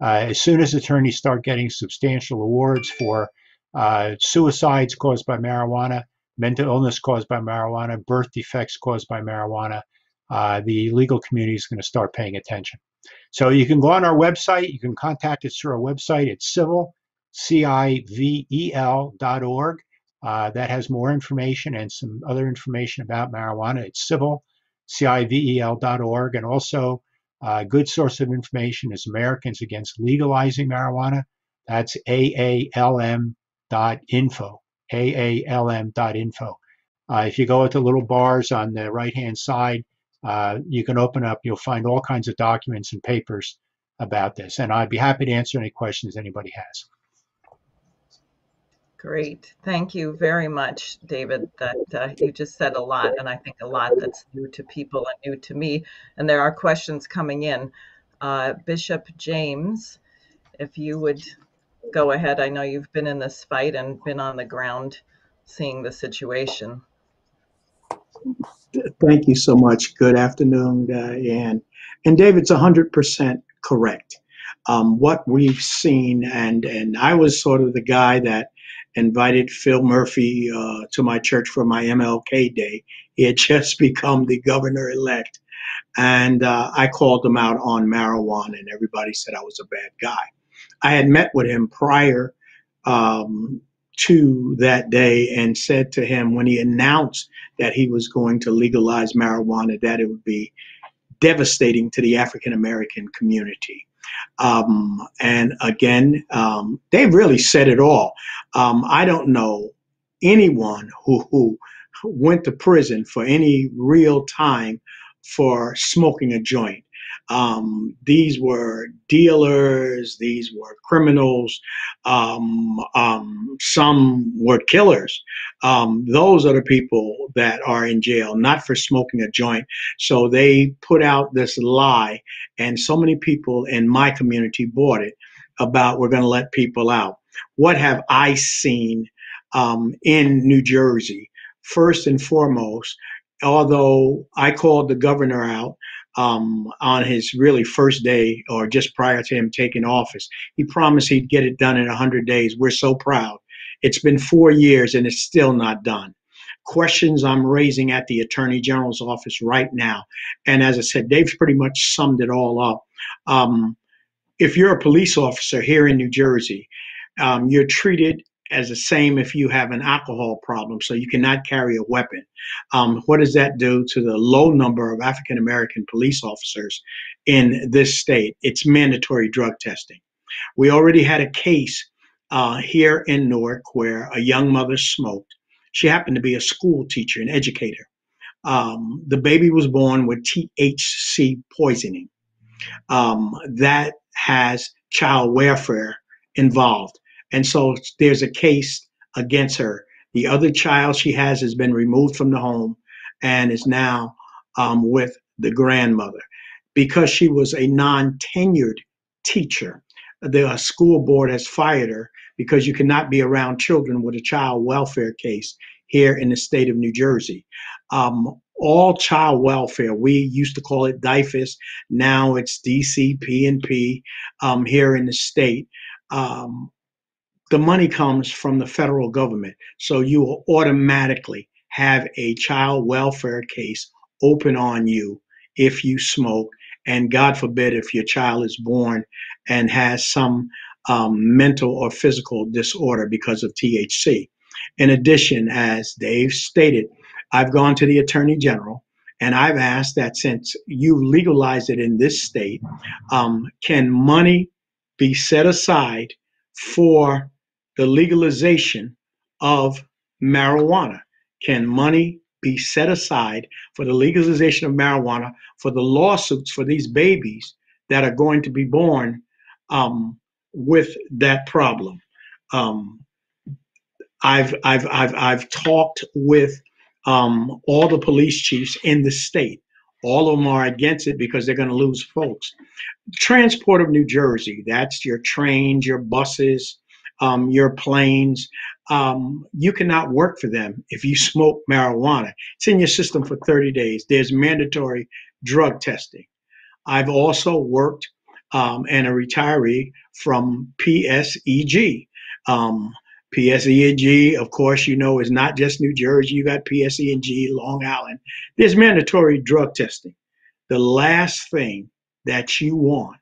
as soon as attorneys start getting substantial awards for suicides caused by marijuana, mental illness caused by marijuana, birth defects caused by marijuana, uh, the legal community is going to start paying attention. So you can go on our website. You can contact us through our website. It's CIVEL, C-I-V-E-L dot org. Uh, that has more information and some other information about marijuana. It's CIVEL, C-I-V-E-L dot org. And also a good source of information is Americans Against Legalizing Marijuana. That's A-A-L-M info, A-A-L-M.info. Uh, if you go at the little bars on the right-hand side, uh, you can open up, you'll find all kinds of documents and papers about this. And I'd be happy to answer any questions anybody has. Great. Thank you very much, David. That uh, you just said a lot, and I think a lot that's new to people and new to me. And there are questions coming in. Uh, Bishop James, if you would go ahead. I know you've been in this fight and been on the ground seeing the situation. Thank you so much. Good afternoon, Diane. And David's 100% correct. Um, what we've seen, and, and I was sort of the guy that invited Phil Murphy uh, to my church for my MLK day. He had just become the governor elect. And uh, I called him out on marijuana, and everybody said I was a bad guy. I had met with him prior um, to that day and said to him when he announced that he was going to legalize marijuana that it would be devastating to the African American community. Um, and again, um, they really said it all. Um, I don't know anyone who, who went to prison for any real time for smoking a joint. Um, these were dealers, these were criminals, um, um, some were killers. Um, those are the people that are in jail, not for smoking a joint. So they put out this lie, and so many people in my community bought it about we're going to let people out. What have I seen um, in New Jersey? First and foremost, although I called the governor out, um, on his really first day or just prior to him taking office. He promised he'd get it done in 100 days. We're so proud. It's been four years and it's still not done. Questions I'm raising at the Attorney General's office right now. And as I said, Dave's pretty much summed it all up. Um, if you're a police officer here in New Jersey, um, you're treated as the same if you have an alcohol problem, so you cannot carry a weapon. Um, what does that do to the low number of African American police officers in this state? It's mandatory drug testing. We already had a case uh, here in Newark where a young mother smoked. She happened to be a school teacher, an educator. Um, the baby was born with THC poisoning. Um, that has child welfare involved. And so there's a case against her. The other child she has has been removed from the home and is now um, with the grandmother. Because she was a non tenured teacher, the school board has fired her because you cannot be around children with a child welfare case here in the state of New Jersey. Um, all child welfare, we used to call it DYFS, now it's DCP&P um, here in the state. Um, the money comes from the federal government. So you will automatically have a child welfare case open on you if you smoke. And God forbid if your child is born and has some um, mental or physical disorder because of THC. In addition, as Dave stated, I've gone to the Attorney General and I've asked that since you've legalized it in this state, um, can money be set aside for the legalization of marijuana? Can money be set aside for the legalization of marijuana for the lawsuits for these babies that are going to be born um, with that problem? Um, I've I've I've I've talked with um, all the police chiefs in the state. All of them are against it because they're going to lose folks. Transport of New Jersey, that's your trains, your buses, um, your planes. Um, you cannot work for them if you smoke marijuana. It's in your system for 30 days. There's mandatory drug testing. I've also worked um, and a retiree from PSEG. Um, PSEG, of course, you know, is not just New Jersey. You got PSEG, Long Island. There's mandatory drug testing. The last thing that you want,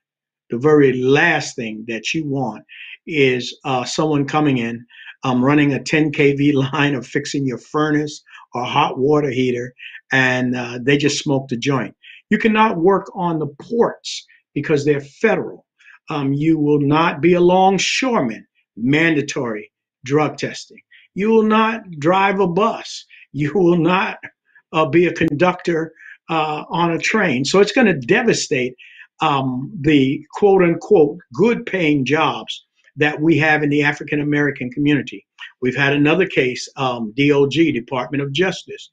the very last thing that you want is uh, someone coming in, um, running a 10 kV line of fixing your furnace or hot water heater, and uh, they just smoked a joint. You cannot work on the ports because they're federal. Um, you will not be a longshoreman, mandatory drug testing. You will not drive a bus. You will not uh, be a conductor uh, on a train. So it's going to devastate um, the quote unquote good paying jobs that we have in the African American community. We've had another case, um, DOJ, Department of Justice,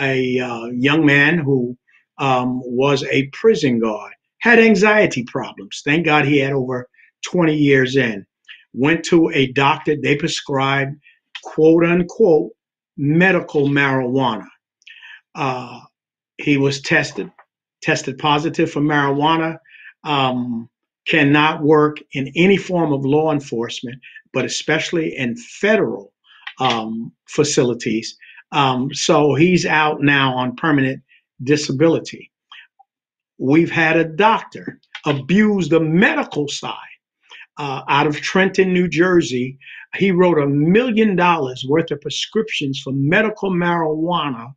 a uh, young man who um, was a prison guard, had anxiety problems. Thank God he had over 20 years in. Went to a doctor, they prescribed quote unquote medical marijuana. Uh, he was tested, tested positive for marijuana. Um, cannot work in any form of law enforcement, but especially in federal um, facilities. Um, so he's out now on permanent disability. We've had a doctor abuse the medical side uh, out of Trenton, New Jersey. He wrote a million dollars worth of prescriptions for medical marijuana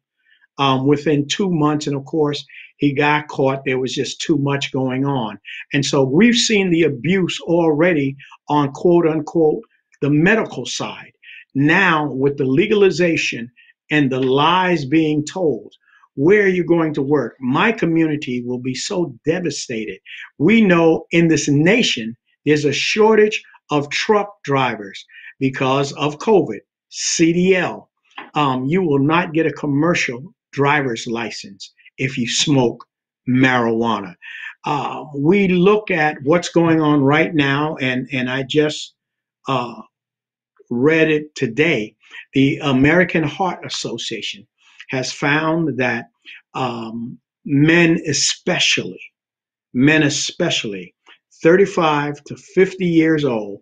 um, within two months. And of course, he got caught. There was just too much going on. And so we've seen the abuse already on quote unquote the medical side. Now, with the legalization and the lies being told, where are you going to work? My community will be so devastated. We know in this nation, there's a shortage of truck drivers because of COVID, CDL. Um, you will not get a commercial driver's license if you smoke marijuana. Uh, we look at what's going on right now, and, and I just uh, read it today. The American Heart Association has found that um, men especially, men especially, 35 to 50 years old,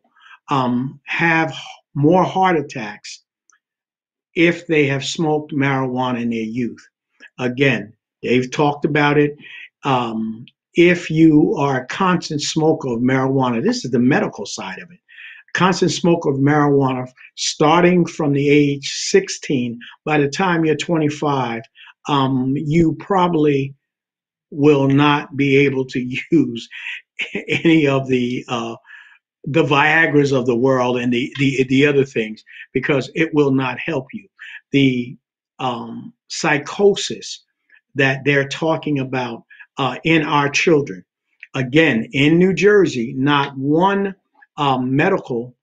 um, have more heart attacks if they have smoked marijuana in their youth. Again, they've talked about it. Um, if you are a constant smoker of marijuana, this is the medical side of it. Constant smoker of marijuana, starting from the age 16, by the time you're 25, um, you probably will not be able to use any of the uh, the Viagra's of the world and the, the the other things because it will not help you. The um, psychosis that they're talking about uh, in our children. Again, in New Jersey, not one um, medical,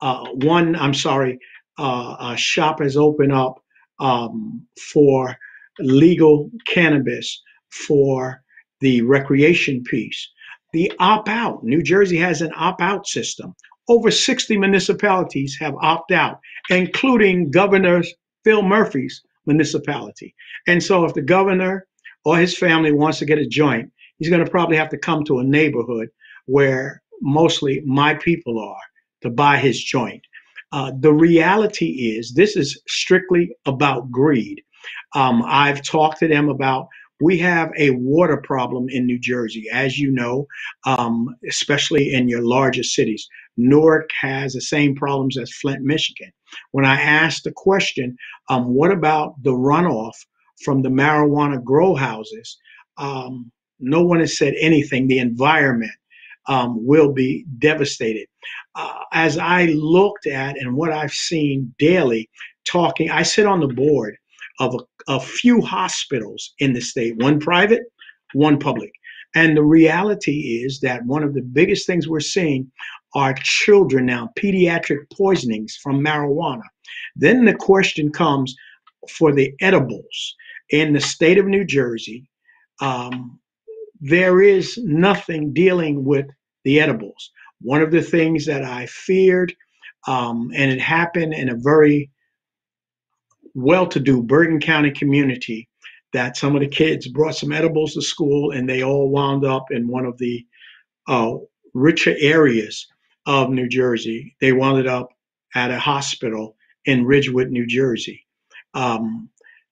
uh, one, I'm sorry, uh, shop has opened up um, for legal cannabis for the recreation piece. The opt out, New Jersey has an opt out system. Over 60 municipalities have opt out, including Governor Phil Murphy's municipality. And so if the governor or his family wants to get a joint, he's going to probably have to come to a neighborhood where mostly my people are to buy his joint. Uh, the reality is, this is strictly about greed. Um, I've talked to them about we have a water problem in New Jersey, as you know, um, especially in your larger cities. Newark has the same problems as Flint, Michigan. When I asked the question, um, what about the runoff from the marijuana grow houses, um, no one has said anything. The environment um, will be devastated. Uh, as I looked at and what I've seen daily, talking, I sit on the board of a, a few hospitals in the state, one private, one public. And the reality is that one of the biggest things we're seeing are children now, pediatric poisonings from marijuana. Then the question comes for the edibles in the state of New Jersey, um, there is nothing dealing with the edibles. One of the things that I feared, um, and it happened in a very well to do Bergen County community, that some of the kids brought some edibles to school and they all wound up in one of the uh, richer areas of New Jersey. They wound up at a hospital in Ridgewood, New Jersey. Um,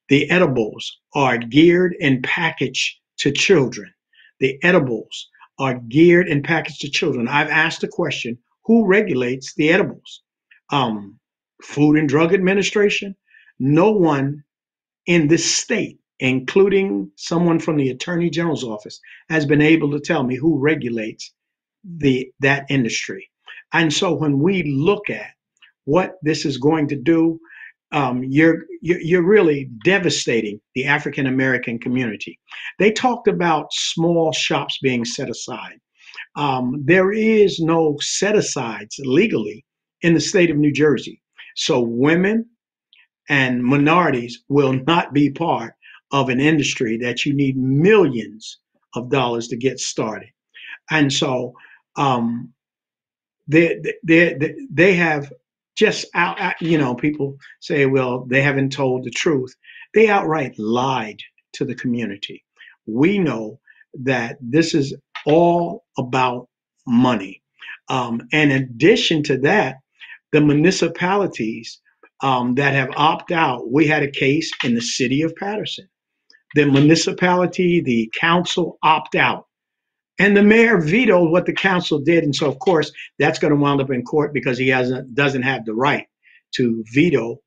the edibles are geared and packaged to children. The edibles are geared and packaged to children. I've asked the question who regulates the edibles? Um, Food and Drug Administration? No one in this state, including someone from the Attorney General's office, has been able to tell me who regulates the that industry. And so when we look at what this is going to do, um, you're you're really devastating the African American community. They talked about small shops being set aside. Um, there is no set asides legally in the state of New Jersey, so women and minorities will not be part of an industry that you need millions of dollars to get started. And so um, they, they, they have just out, you know, people say, well, they haven't told the truth. They outright lied to the community. We know that this is all about money. Um, and in addition to that, the municipalities um, that have opted out, we had a case in the city of Paterson The municipality, the council opt out. And the mayor vetoed what the council did. And so, of course, that's going to wind up in court because he hasn't doesn't have the right to veto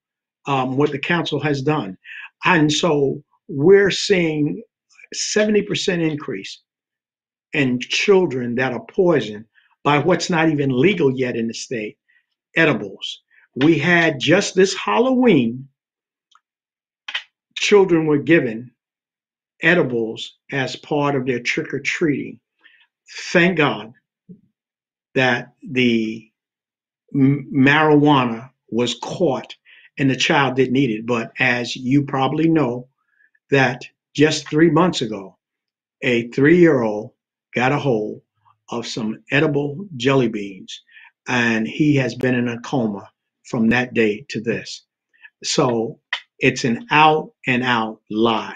um, what the council has done. And so we're seeing 70% increase in children that are poisoned by what's not even legal yet in the state, edibles. We had just this Halloween, children were given edibles as part of their trick or treating thank God that the marijuana was caught and the child didn't eat it. But as you probably know, that just three months ago, a three year old got a hold of some edible jelly beans and he has been in a coma from that day to this. So it's an out and out lie.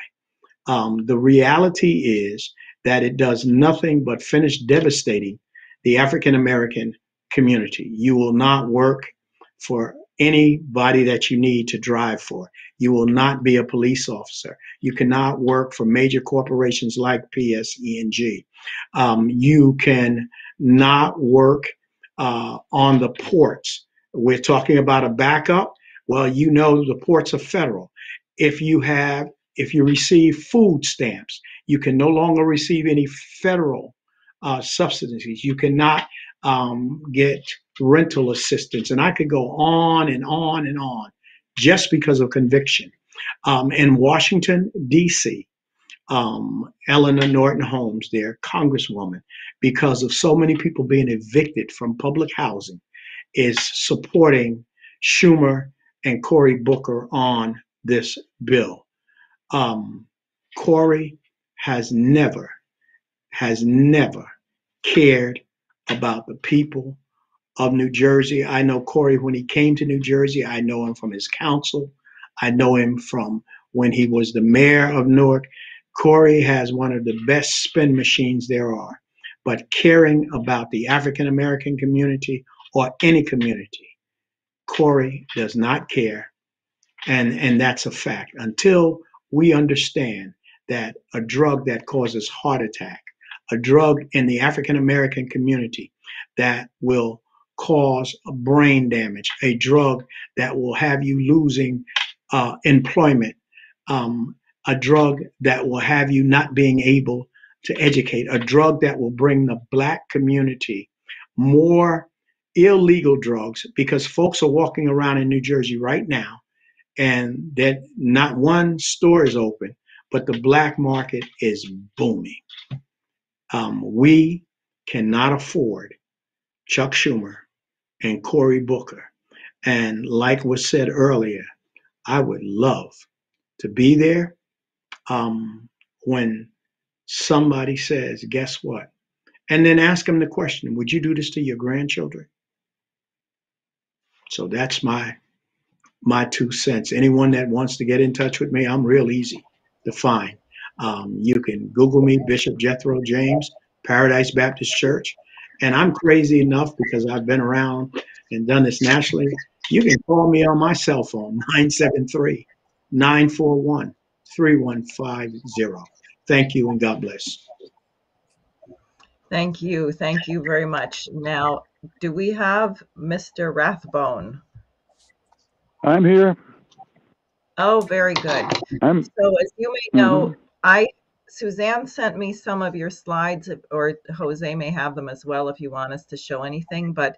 Um, the reality is that it does nothing but finish devastating the African American community. You will not work for anybody that you need to drive for. You will not be a police officer. You cannot work for major corporations like PSE&G. Um, you can not work uh, on the ports. We're talking about a backup. Well, you know the ports are federal. If you have, if you receive food stamps, you can no longer receive any federal uh, subsidies. You cannot um, get rental assistance, and I could go on and on and on just because of conviction. Um, in Washington, D.C., um, Eleanor Norton Holmes, their congresswoman, because of so many people being evicted from public housing, is supporting Schumer and Cory Booker on this bill. Um, Cory has never, has never cared about the people of New Jersey. I know Cory when he came to New Jersey. I know him from his council. I know him from when he was the mayor of Newark. Cory has one of the best spin machines there are. But caring about the African American community or any community, Cory does not care. And, and that's a fact. Until we understand that a drug that causes heart attack, a drug in the African American community that will cause brain damage, a drug that will have you losing uh, employment, um, a drug that will have you not being able to educate, a drug that will bring the black community more illegal drugs because folks are walking around in New Jersey right now and that not one store is open, but the black market is booming. Um, we cannot afford Chuck Schumer and Cory Booker. And like was said earlier, I would love to be there um, when somebody says, Guess what? And then ask them the question Would you do this to your grandchildren? So that's my my two cents. Anyone that wants to get in touch with me, I'm real easy to find. Um, you can Google me, Bishop Jethro James, Paradise Baptist Church. And I'm crazy enough because I've been around and done this nationally. You can call me on my cell phone, 973 941 3150. Thank you and God bless. Thank you. Thank you very much. Now, do we have Mr. Rathbone? I'm here. Oh, very good. I'm So as you may know, I, Suzanne sent me some of your slides, or Jose may have them as well if you want us to show anything, but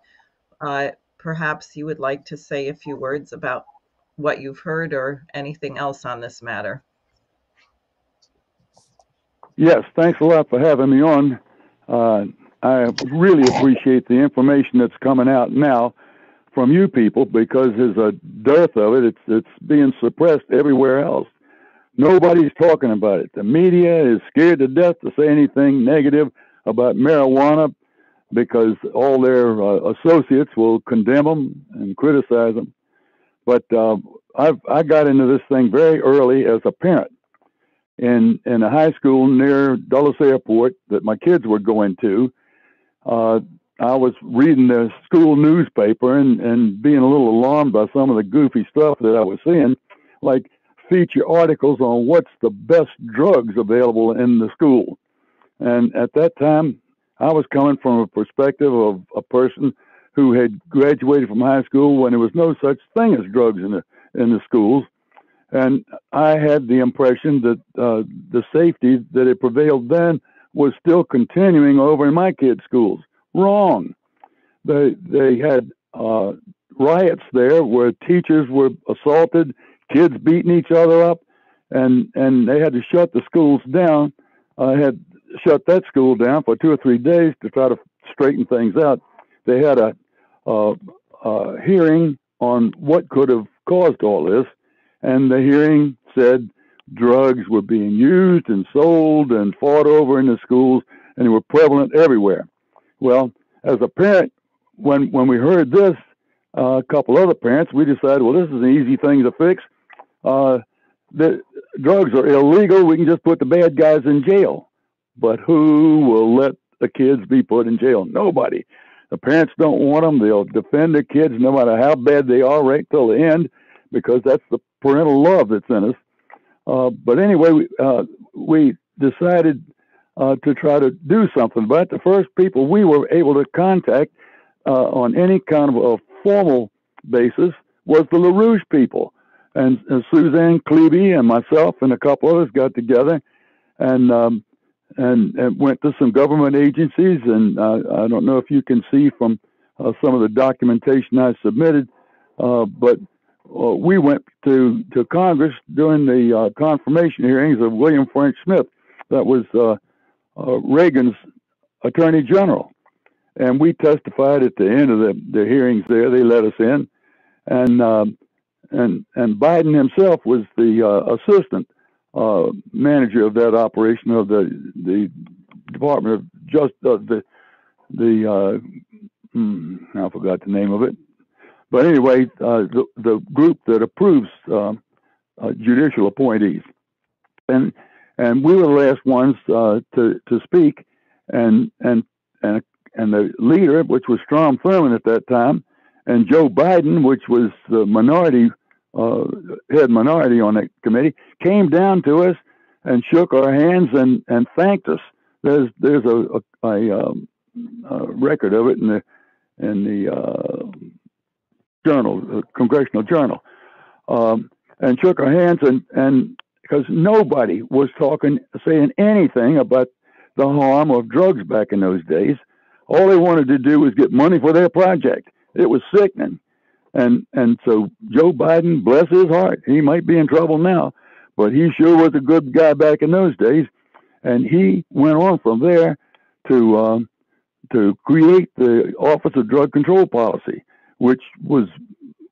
uh, perhaps you would like to say a few words about what you've heard or anything else on this matter. yes. Thanks a lot for having me on. Uh, I really appreciate the information that's coming out now from you people because there's a dearth of it. It's it's being suppressed everywhere else. Nobody's talking about it. The media is scared to death to say anything negative about marijuana because all their uh, associates will condemn them and criticize them. But uh, I've I got into this thing very early as a parent in in a high school near Dulles Airport that my kids were going to. Uh, I was reading the school newspaper and, and being a little alarmed by some of the goofy stuff that I was seeing, like feature articles on what's the best drugs available in the school. And at that time, I was coming from a perspective of a person who had graduated from high school when there was no such thing as drugs in the in the schools, and I had the impression that uh, the safety that had prevailed then was still continuing over in my kids' schools. Wrong. They they had uh, riots there where teachers were assaulted, kids beating each other up, and and they had to shut the schools down. I had shut that school down for two or three days to try to straighten things out. They had a, a, a hearing on what could have caused all this, and the hearing said drugs were being used and sold and fought over in the schools, and they were prevalent everywhere. Well, as a parent, when when we heard this, uh, a couple other parents, we decided, well, this is an easy thing to fix. Uh, the drugs are illegal. We can just put the bad guys in jail. But who will let the kids be put in jail? Nobody. The parents don't want them. They'll defend their kids no matter how bad they are right till the end because that's the parental love that's in us. Uh, but anyway, we, uh, we decided uh, to try to do something. But the first people we were able to contact uh, on any kind of a formal basis was the LaRouche people. And, and Suzanne Klebe and myself and a couple others got together and, um, and, and went to some government agencies. And uh, I don't know if you can see from uh, some of the documentation I submitted, uh, but uh, we went to, to Congress during the uh, confirmation hearings of William French Smith. That was uh, Reagan's Attorney General. And we testified at the end of the, the hearings there. They let us in, and um, and and Biden himself was the uh, assistant uh, manager of that operation of the the Department of Just uh, the the uh, hmm, I forgot the name of it, but anyway, uh, the the group that approves uh, judicial appointees, and and we were the last ones to to speak, and and and and the leader, which was Strom Thurmond at that time, and Joe Biden, which was the minority uh, head minority on that committee, came down to us and shook our hands and, and thanked us. There's there's a a, a, um, a record of it in the in the uh, journal, the Congressional Journal, um, and shook our hands and and because nobody was talking saying anything about the harm of drugs back in those days all they wanted to do was get money for their project. It was sickening. And and so Joe Biden, bless his heart, he might be in trouble now, but he sure was a good guy back in those days. And he went on from there to um, to create the Office of Drug Control Policy, which was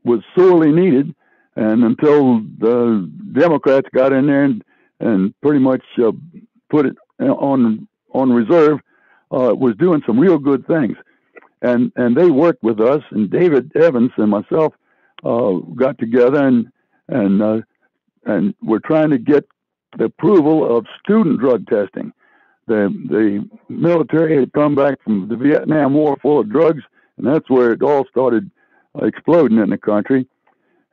was sorely needed. And until the Democrats got in there and, and pretty much uh, put it on on reserve, uh, was doing some real good things. And, and they worked with us, and David Evans and myself uh, got together and, and, uh, and we're trying to get the approval of student drug testing. The, the military had come back from the Vietnam War full of drugs, and that's where it all started uh, exploding in the country.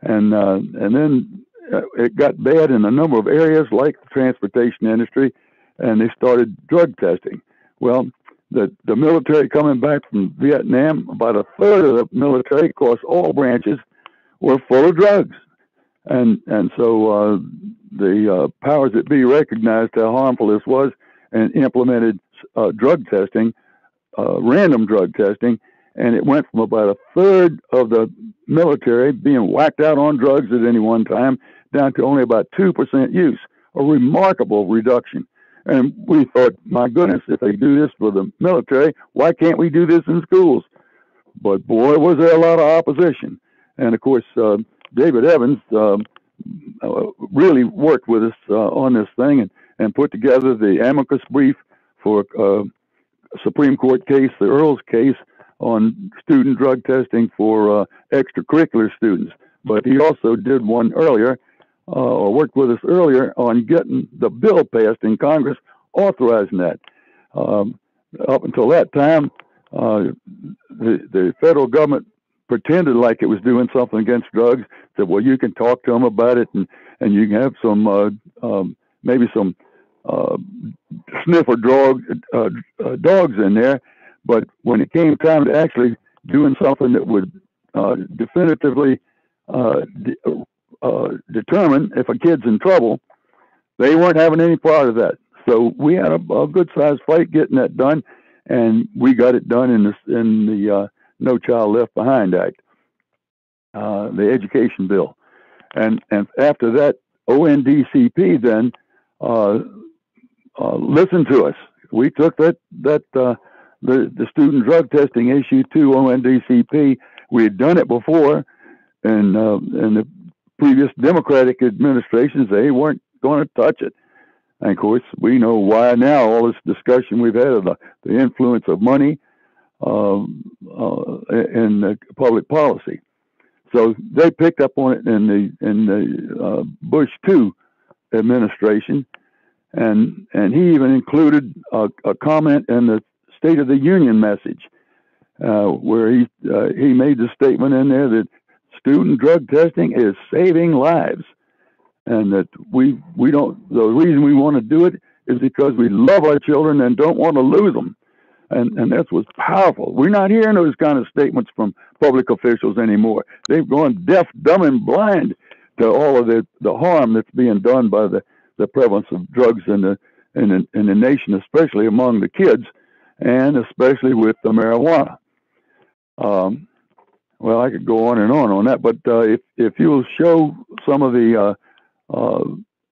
And, uh, and then uh, it got bad in a number of areas like the transportation industry, and they started drug testing. Well, the, the military coming back from Vietnam, about a third of the military across all branches were full of drugs. And, and so uh, the uh, powers that be recognized how harmful this was and implemented uh, drug testing, uh, random drug testing, and it went from about a third of the military being whacked out on drugs at any one time down to only about 2% use, a remarkable reduction. And we thought, my goodness, if they do this for the military, why can't we do this in schools? But boy, was there a lot of opposition. And of course, uh, David Evans um, uh, really worked with us uh, on this thing and, and put together the amicus brief for uh, a Supreme Court case, the Earls case, on student drug testing for uh, extracurricular students. But he also did one earlier uh, or worked with us earlier on getting the bill passed in Congress authorizing that. Um, up until that time, uh, the, the federal government pretended like it was doing something against drugs. Said, "Well, you can talk to them about it, and and you can have some uh, um, maybe some uh, sniffer uh, uh, dogs in there." But when it came time to actually doing something that would uh, definitively uh, uh, determine if a kid's in trouble. They weren't having any part of that. So we had a, a good sized fight getting that done, and we got it done in the in the uh, No Child Left Behind Act, uh, the education bill, and and after that, ONDCP then uh, listened to us. We took that that the the student drug testing issue to ONDCP. We had done it before, and uh, and the previous Democratic administrations, they weren't going to touch it. And of course, we know why now. All this discussion we've had of the, the influence of money um, uh, in public policy. So they picked up on it in the in the uh, Bush two administration, and and he even included a, a comment in the State of the Union message uh, where he uh, he made the statement in there that student drug testing is saving lives, and that we we don't the reason we want to do it is because we love our children and don't want to lose them, and and that's what's powerful. We're not hearing those kind of statements from public officials anymore. They've gone deaf, dumb, and blind to all of the the harm that's being done by the the prevalence of drugs in the in the, in the nation, especially among the kids, and especially with the marijuana. Um, well, I could go on and on on that, but uh, if if you'll show some of the uh, uh,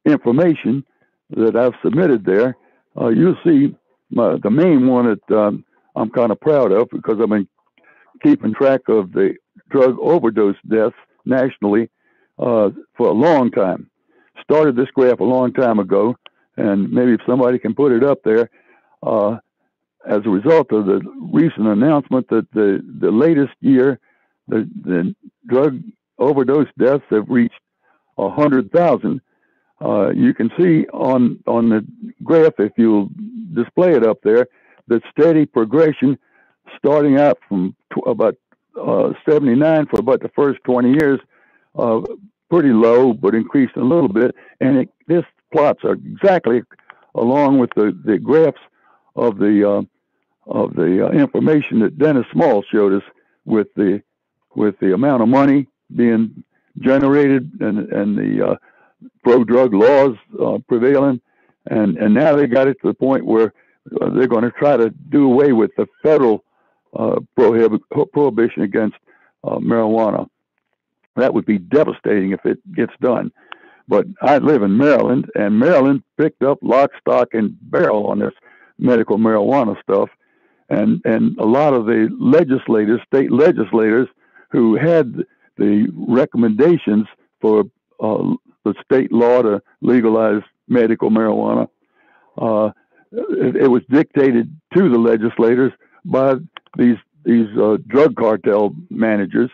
information that I've submitted there, uh, you'll see my, the main one that um, I'm kind of proud of because I've been keeping track of the drug overdose deaths nationally uh, for a long time. Started this graph a long time ago, and maybe if somebody can put it up there, uh, as a result of the recent announcement that the, the latest year, the, the drug overdose deaths have reached 100,000. Uh, you can see on, on the graph, if you'll display it up there, the steady progression starting out from about uh, 79 for about the first 20 years, uh, pretty low, but increased a little bit. And it, this plots are exactly along with the, the graphs of the uh, of the uh, information that Dennis Small showed us with the with the amount of money being generated and and the uh, pro drug laws uh, prevailing, and and now they got it to the point where uh, they're going to try to do away with the federal uh, prohib- prohibition against uh, marijuana. That would be devastating if it gets done. But I live in Maryland, and Maryland picked up lock, stock, and barrel on this medical marijuana stuff and and a lot of the legislators, state legislators, who had the recommendations for uh, the state law to legalize medical marijuana, uh, it, it, was dictated to the legislators by these these uh, drug cartel managers,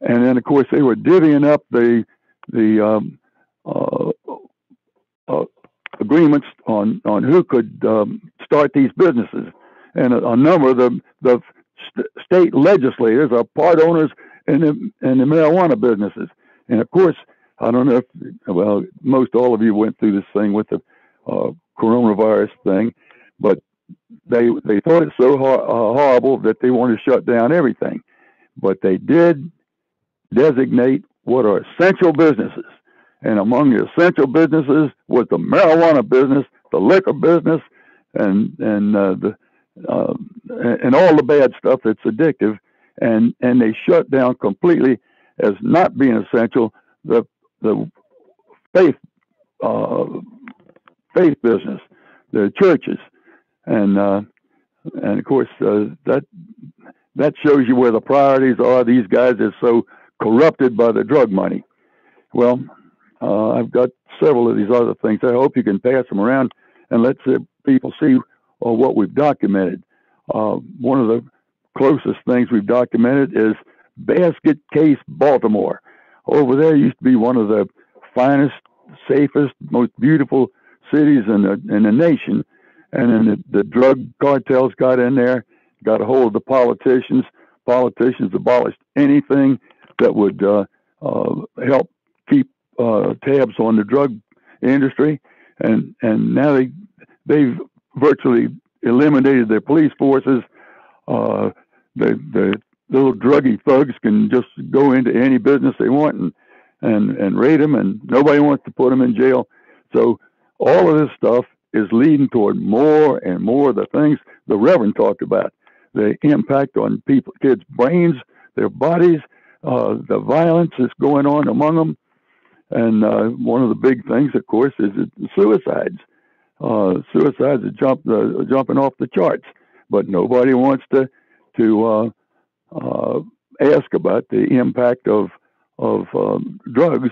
and then of course they were divvying up the the um, uh, uh, agreements on on who could um, start these businesses and a, a number of the, the st- state legislators are part owners in the, in the marijuana businesses. And of course, I don't know if, well, most all of you went through this thing with the uh, coronavirus thing, but they they thought it so uh, horrible that they wanted to shut down everything. But they did designate what are essential businesses. And among the essential businesses was the marijuana business, the liquor business, and and uh, the uh, and all the bad stuff that's addictive, and and they shut down completely as not being essential the the faith uh, faith business, the churches, and uh, and of course uh, that that shows you where the priorities are. These guys are so corrupted by the drug money. Well, uh, I've got several of these other things. I hope you can pass them around and let people see or what we've documented. Uh, one of the closest things we've documented is Basket Case, Baltimore. Over there used to be one of the finest, safest, most beautiful cities in the in the nation, and then the, the drug cartels got in there, got a hold of the politicians. Politicians abolished anything that would uh, uh, help keep uh, tabs on the drug industry, and and now they they've virtually eliminated their police forces. Uh, the the little druggy thugs can just go into any business they want and and and raid them, and nobody wants to put them in jail. So all of this stuff is leading toward more and more of the things the Reverend talked about: the impact on people, kids' brains, their bodies, uh, the violence that's going on among them, and uh, one of the big things, of course, is suicides uh, suicides are jump, uh, jumping off the charts, but nobody wants to to uh, uh, ask about the impact of of um, drugs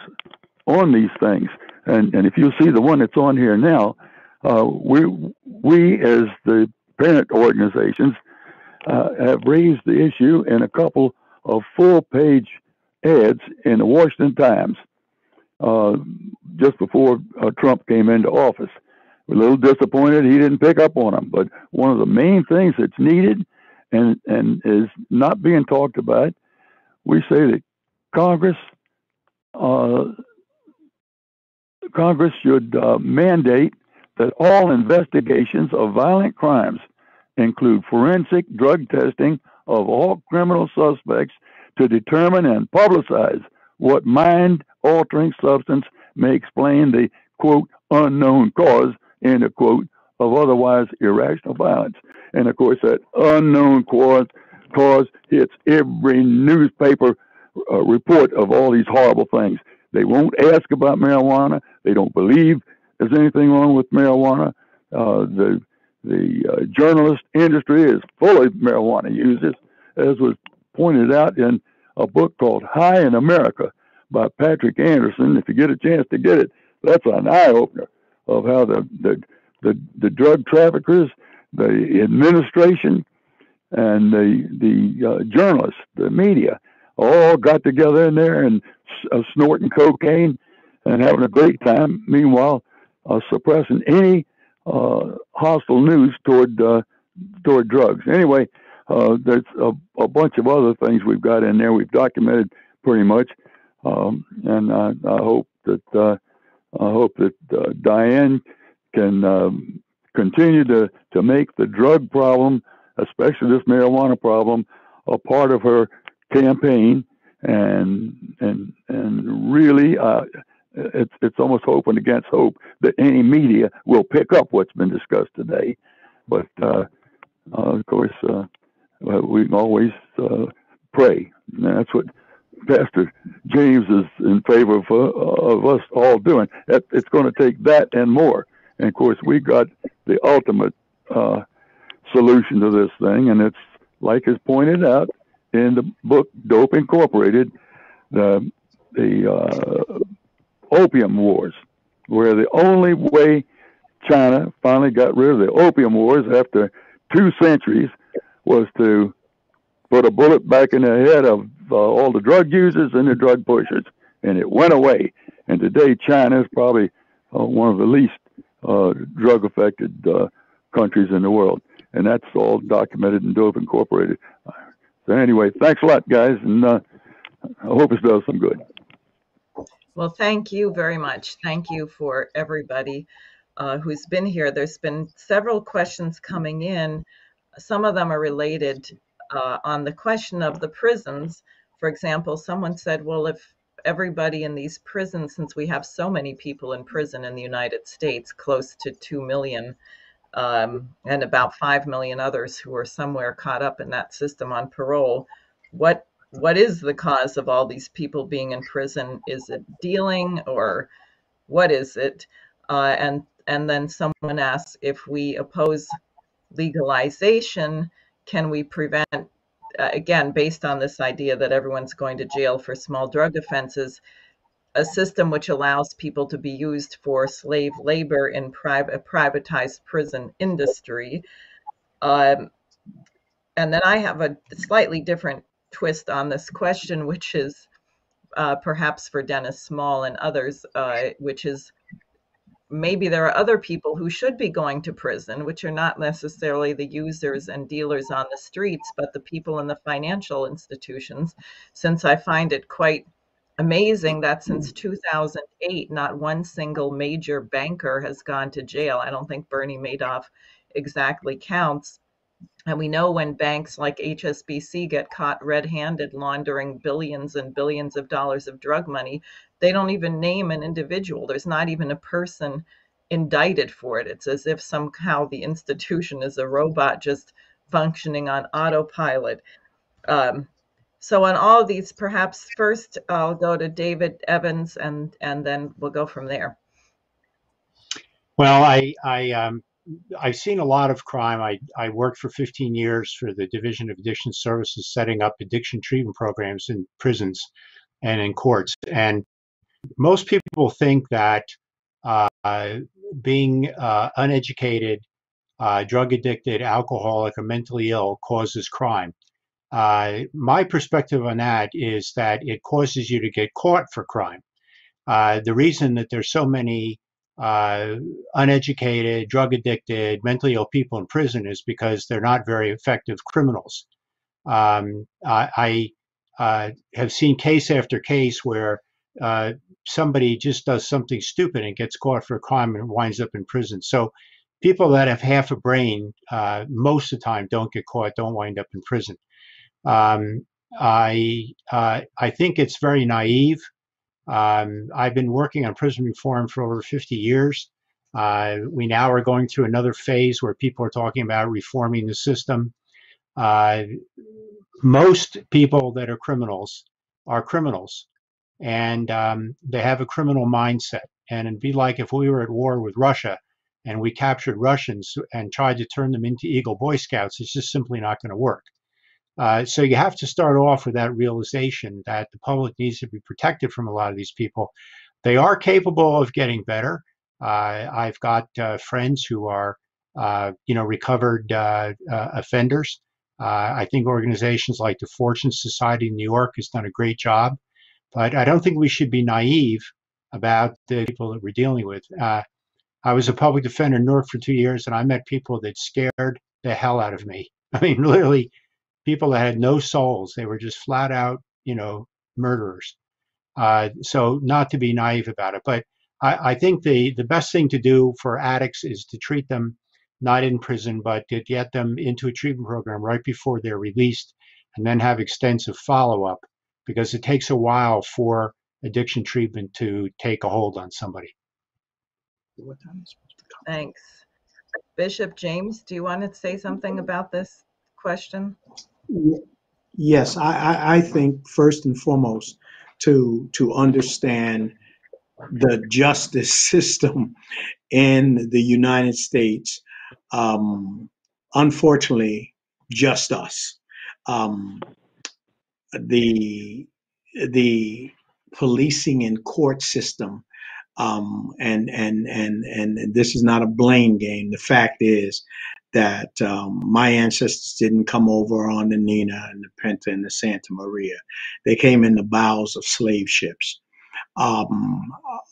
on these things. And and if you see the one that's on here now, uh, we we as the parent organizations have raised the issue in a couple of full page ads in the Washington Times. uh, just before uh, Trump came into office. A little disappointed he didn't pick up on them, but one of the main things that's needed and and is not being talked about, we say that Congress uh, Congress should uh, mandate that all investigations of violent crimes include forensic drug testing of all criminal suspects to determine and publicize what mind altering substance may explain the quote unknown cause end of quote of otherwise irrational violence. And of course, that unknown cause cause hits every newspaper uh, report of all these horrible things. They won't ask about marijuana. They don't believe there's anything wrong with marijuana. Uh, the the uh, journalist industry is full of marijuana users, as was pointed out in a book called High in America by Patrick Anderson. If you get a chance to get it, that's an eye opener of how the, the, the, the drug traffickers, the administration, and the, the uh, journalists, the media, all got together in there and uh, snorting cocaine and having a great time. Meanwhile, uh, suppressing any uh, hostile news toward uh, toward drugs. Anyway, uh, there's a, a, bunch of other things we've got in there. We've documented pretty much, um, and I, I, hope that I hope that uh, Diane can um, continue to to make the drug problem, especially this marijuana problem, a part of her campaign, and and and really uh, it's it's almost hoping against hope that any media will pick up what's been discussed today. But uh, of course, uh, we always uh, pray, and that's what Pastor James is in favor of, uh, of us all doing. It's going to take that and more. And of course, we got the ultimate uh, solution to this thing, and it's like is pointed out in the book Dope Incorporated. The the opium wars, where the only way China finally got rid of the opium wars after two centuries was to put a bullet back in the head of uh, all the drug users and the drug pushers, and it went away. And today, China is probably uh, one of the least uh, drug affected uh, countries in the world. And that's all documented in Dope Incorporated. So, anyway, thanks a lot, guys, and uh, I hope it does some good. Well, thank you very much. Thank you for everybody uh, who's been here. There's been several questions coming in. Some of them are related uh, on the question of the prisons. For example, someone said, well, if everybody in these prisons, since we have so many people in prison in the United States, close to 2 million, um, and about 5 million others who are somewhere caught up in that system on parole, what what is the cause of all these people being in prison? Is it dealing or what is it? Uh, and and then someone asks if we oppose legalization, can we prevent? Uh, again, based on this idea that everyone's going to jail for small drug offenses, a system which allows people to be used for slave labor in a privatized prison industry. Um, and then I have a slightly different twist on this question, which is uh, perhaps for Dennis Small and others, uh, which is maybe there are other people who should be going to prison, which are not necessarily the users and dealers on the streets, but the people in the financial institutions, since I find it quite amazing that hmm. since 2008, not one single major banker has gone to jail. I don't think Bernie Madoff exactly counts. And we know when banks like HSBC get caught red handed laundering billions and billions of dollars of drug money, they don't even name an individual. There's not even a person indicted for it. It's as if somehow the institution is a robot just functioning on autopilot. Um, so on all of these, perhaps first I'll go to David Evans and and then we'll go from there. Well, I I um, I've seen a lot of crime. I, I worked for 15 years for the Division of Addiction Services, setting up addiction treatment programs in prisons and in courts. And most people think that uh, being uh, uneducated, uh, drug addicted, alcoholic, or mentally ill causes crime. Uh, my perspective on that is that it causes you to get caught for crime. uh, the reason that there's so many uh, uneducated, drug addicted, mentally ill people in prison is because they're not very effective criminals. Um, I, I have seen case after case where uh, somebody just does something stupid and gets caught for a crime and winds up in prison. So people that have half a brain, uh, most of the time, don't get caught, don't wind up in prison. Um, I uh, I think it's very naive. Um, I've been working on prison reform for over 50 years. Uh, we now are going through another phase where people are talking about reforming the system. Uh, most people that are criminals are criminals, and um, they have a criminal mindset. And it'd be like if we were at war with Russia and we captured Russians and tried to turn them into Eagle Boy Scouts. It's just simply not going to work. Uh, so you have to start off with that realization that the public needs to be protected from a lot of these people. They are capable of getting better. Uh, I've got uh, friends who are, uh, you know, recovered uh, uh, offenders. I think organizations like the Fortune Society in New York has done a great job, but I don't think we should be naive about the people that we're dealing with. I was a public defender in Newark for two years, and I met people that scared the hell out of me. I mean, literally, people that had no souls. They were just flat out, you know, murderers. Uh, so not to be naive about it, but I, I, think the the best thing to do for addicts is to treat them not in prison, but to get them into a treatment program right before they're released, and then have extensive follow up because it takes a while for addiction treatment to take a hold on somebody. Thanks. Bishop James, do you want to say something about this question? Yes, I, I, I think first and foremost to to understand the justice system in the United States. Um, unfortunately, just us. Um, the the policing and court system, um, and and and and this is not a blame game. The fact is that um, my ancestors didn't come over on the Nina and the Pinta and the Santa Maria. They came in the bows of slave ships. Um,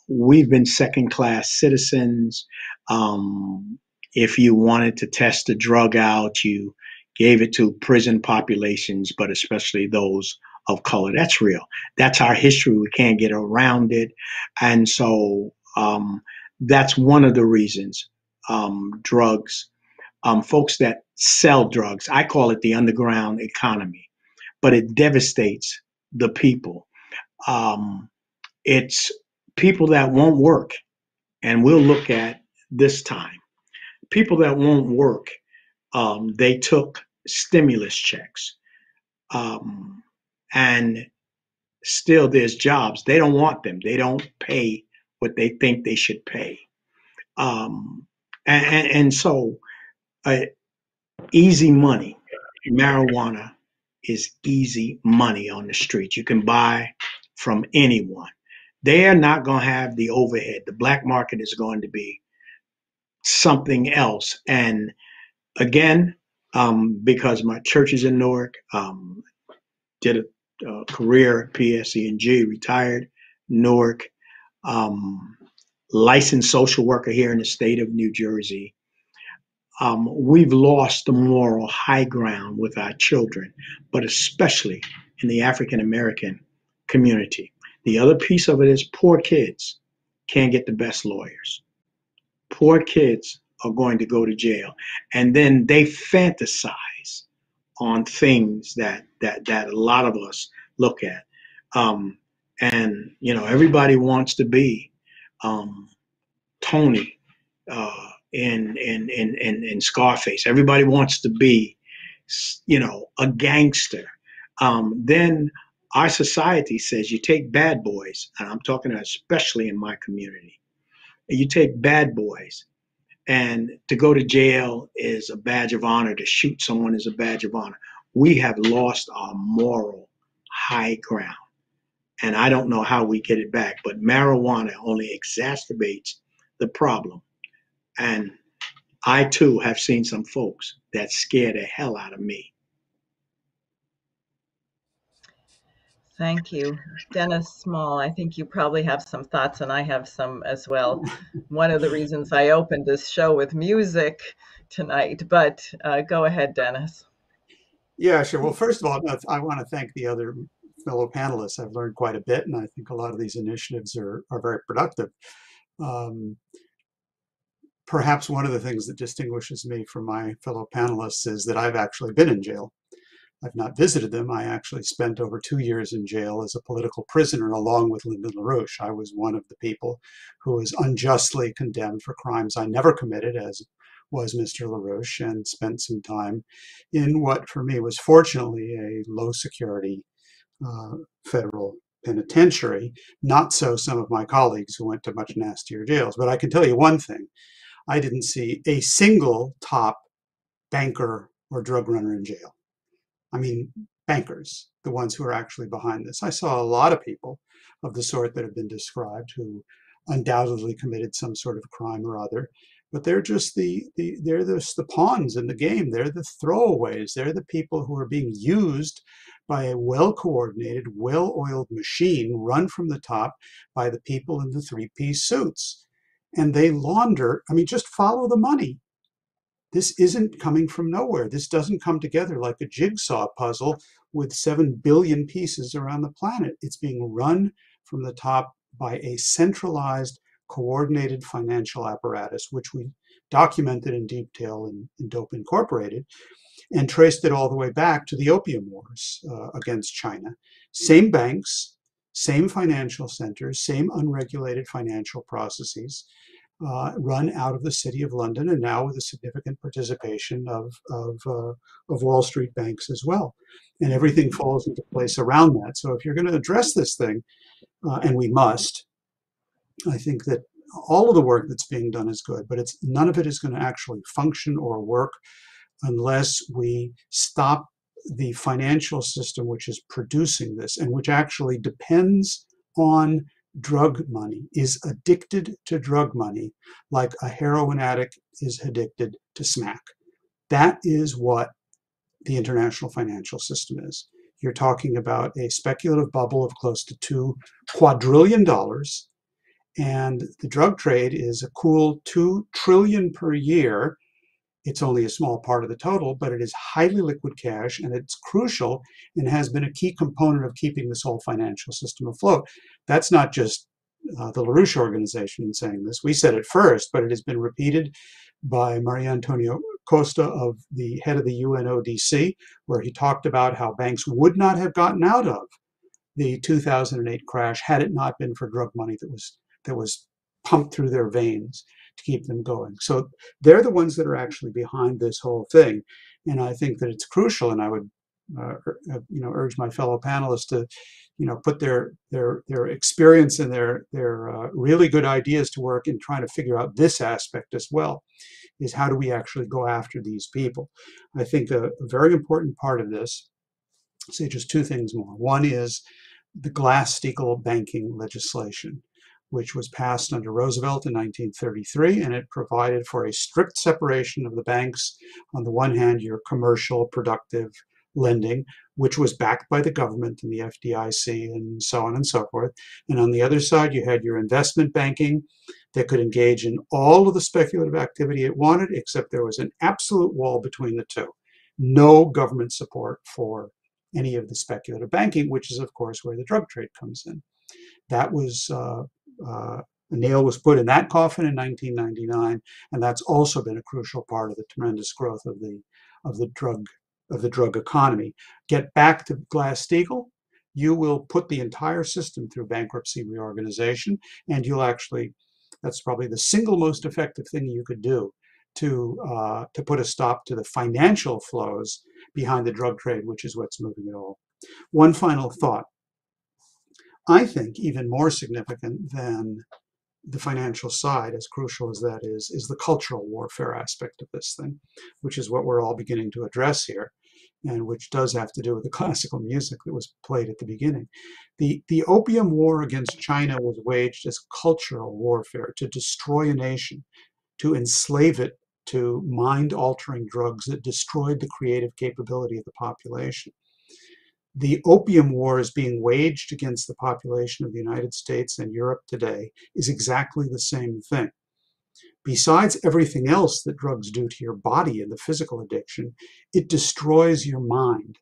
we've been second class citizens. Um, if you wanted to test a drug out, you gave it to prison populations, but especially those of color. That's real. That's our history. We can't get around it. And so um, that's one of the reasons um, drugs um, folks that sell drugs. I call it the underground economy, but it devastates the people. Um, it's people that won't work, and we'll look at this time. People that won't work, um, they took stimulus checks, um, and still there's jobs. They don't want them. They don't pay what they think they should pay. Um, and, and, and so uh, easy money. Marijuana is easy money on the street. You can buy from anyone. They are not going to have the overhead. The black market is going to be something else. And again, um, because my church is in Newark, um, did a, a, career at PSE&G, retired Newark, um, licensed social worker here in the state of New Jersey um, we've lost the moral high ground with our children, but especially in the African American community. The other piece of it is poor kids can't get the best lawyers. Poor kids are going to go to jail, and then they fantasize on things that that that a lot of us look at. Um, and you know, everybody wants to be um, Tony. Uh, in in in in, in Scarface. Everybody wants to be, you know, a gangster. Um, then our society says you take bad boys, and I'm talking especially in my community. You take bad boys, and to go to jail is a badge of honor. To shoot someone is a badge of honor. We have lost our moral high ground. And I don't know how we get it back, but marijuana only exacerbates the problem. And I too have seen some folks that scare the hell out of me. Thank you. Dennis Small, I think you probably have some thoughts, and I have some as well. One of the reasons I opened this show with music tonight, but uh, go ahead, Dennis. Yeah, sure. Well, first of all, I want to thank the other fellow panelists. I've learned quite a bit, and I think a lot of these initiatives are, are very productive. Um, perhaps one of the things that distinguishes me from my fellow panelists is that I've actually been in jail. I've not visited them. I actually spent over two years in jail as a political prisoner along with Lyndon LaRouche. I was one of the people who was unjustly condemned for crimes I never committed, as was Mr. LaRouche, and spent some time in what for me was fortunately a low security uh, federal penitentiary. Not so some of my colleagues who went to much nastier jails. But I can tell you one thing I didn't see a single top banker or drug runner in jail. I mean, bankers, the ones who are actually behind this. I saw a lot of people of the sort that have been described who undoubtedly committed some sort of crime or other, but they're just the, the they're just the pawns in the game. They're the throwaways. They're the people who are being used by a well-coordinated, well-oiled machine run from the top by the people in the three-piece suits. And they launder, I mean, just follow the money. This isn't coming from nowhere. This doesn't come together like a jigsaw puzzle with 7 billion pieces around the planet. It's being run from the top by a centralized, coordinated financial apparatus, which we documented in detail in, in Dope Incorporated, and traced it all the way back to the opium wars uh, against China. Same banks, same financial centers, same unregulated financial processes, uh, run out of the city of London and now with a significant participation of, of, uh, of Wall Street banks as well. And everything falls into place around that. So if you're going to address this thing, uh, and we must, I think that all of the work that's being done is good, but it's none of it is going to actually function or work unless we stop the financial system which is producing this and which actually depends on drug money, is addicted to drug money like a heroin addict is addicted to smack. That is what the international financial system is. You're talking about a speculative bubble of close to two quadrillion dollars, and the drug trade is a cool two trillion per year it's only a small part of the total, but it is highly liquid cash and it's crucial and has been a key component of keeping this whole financial system afloat. That's not just uh, the LaRouche organization saying this. We said it first, but it has been repeated by Maria Antonio Costa of the head of the UNODC, where he talked about how banks would not have gotten out of the 2008 crash had it not been for drug money that was that was pumped through their veins to keep them going. So they're the ones that are actually behind this whole thing. And I think that it's crucial, and I would uh, uh, you know urge my fellow panelists to you know put their their their experience and their their uh, really good ideas to work in trying to figure out this aspect as well is how do we actually go after these people i think a, a very important part of this say just two things more one is the glass-steagall banking legislation which was passed under Roosevelt in 1933, and it provided for a strict separation of the banks. On the one hand, your commercial, productive lending, which was backed by the government and the FDIC and so on and so forth. And on the other side, you had your investment banking that could engage in all of the speculative activity it wanted, except there was an absolute wall between the two. No government support for any of the speculative banking, which is, of course, where the drug trade comes in. That was uh, uh, a nail was put in that coffin in 1999, and that's also been a crucial part of the tremendous growth of the of the drug of the drug economy. Get back to Glass-Steagall, you will put the entire system through bankruptcy reorganization, and you'll actually that's probably the single most effective thing you could do to uh, to put a stop to the financial flows behind the drug trade, which is what's moving it all. One final thought. I think even more significant than the financial side, as crucial as that is, is the cultural warfare aspect of this thing, which is what we're all beginning to address here, and which does have to do with the classical music that was played at the beginning. The, the opium war against China was waged as cultural warfare to destroy a nation, to enslave it to mind altering drugs that destroyed the creative capability of the population. The opium war is being waged against the population of the United States and Europe today is exactly the same thing. Besides everything else that drugs do to your body and the physical addiction, it destroys your mind.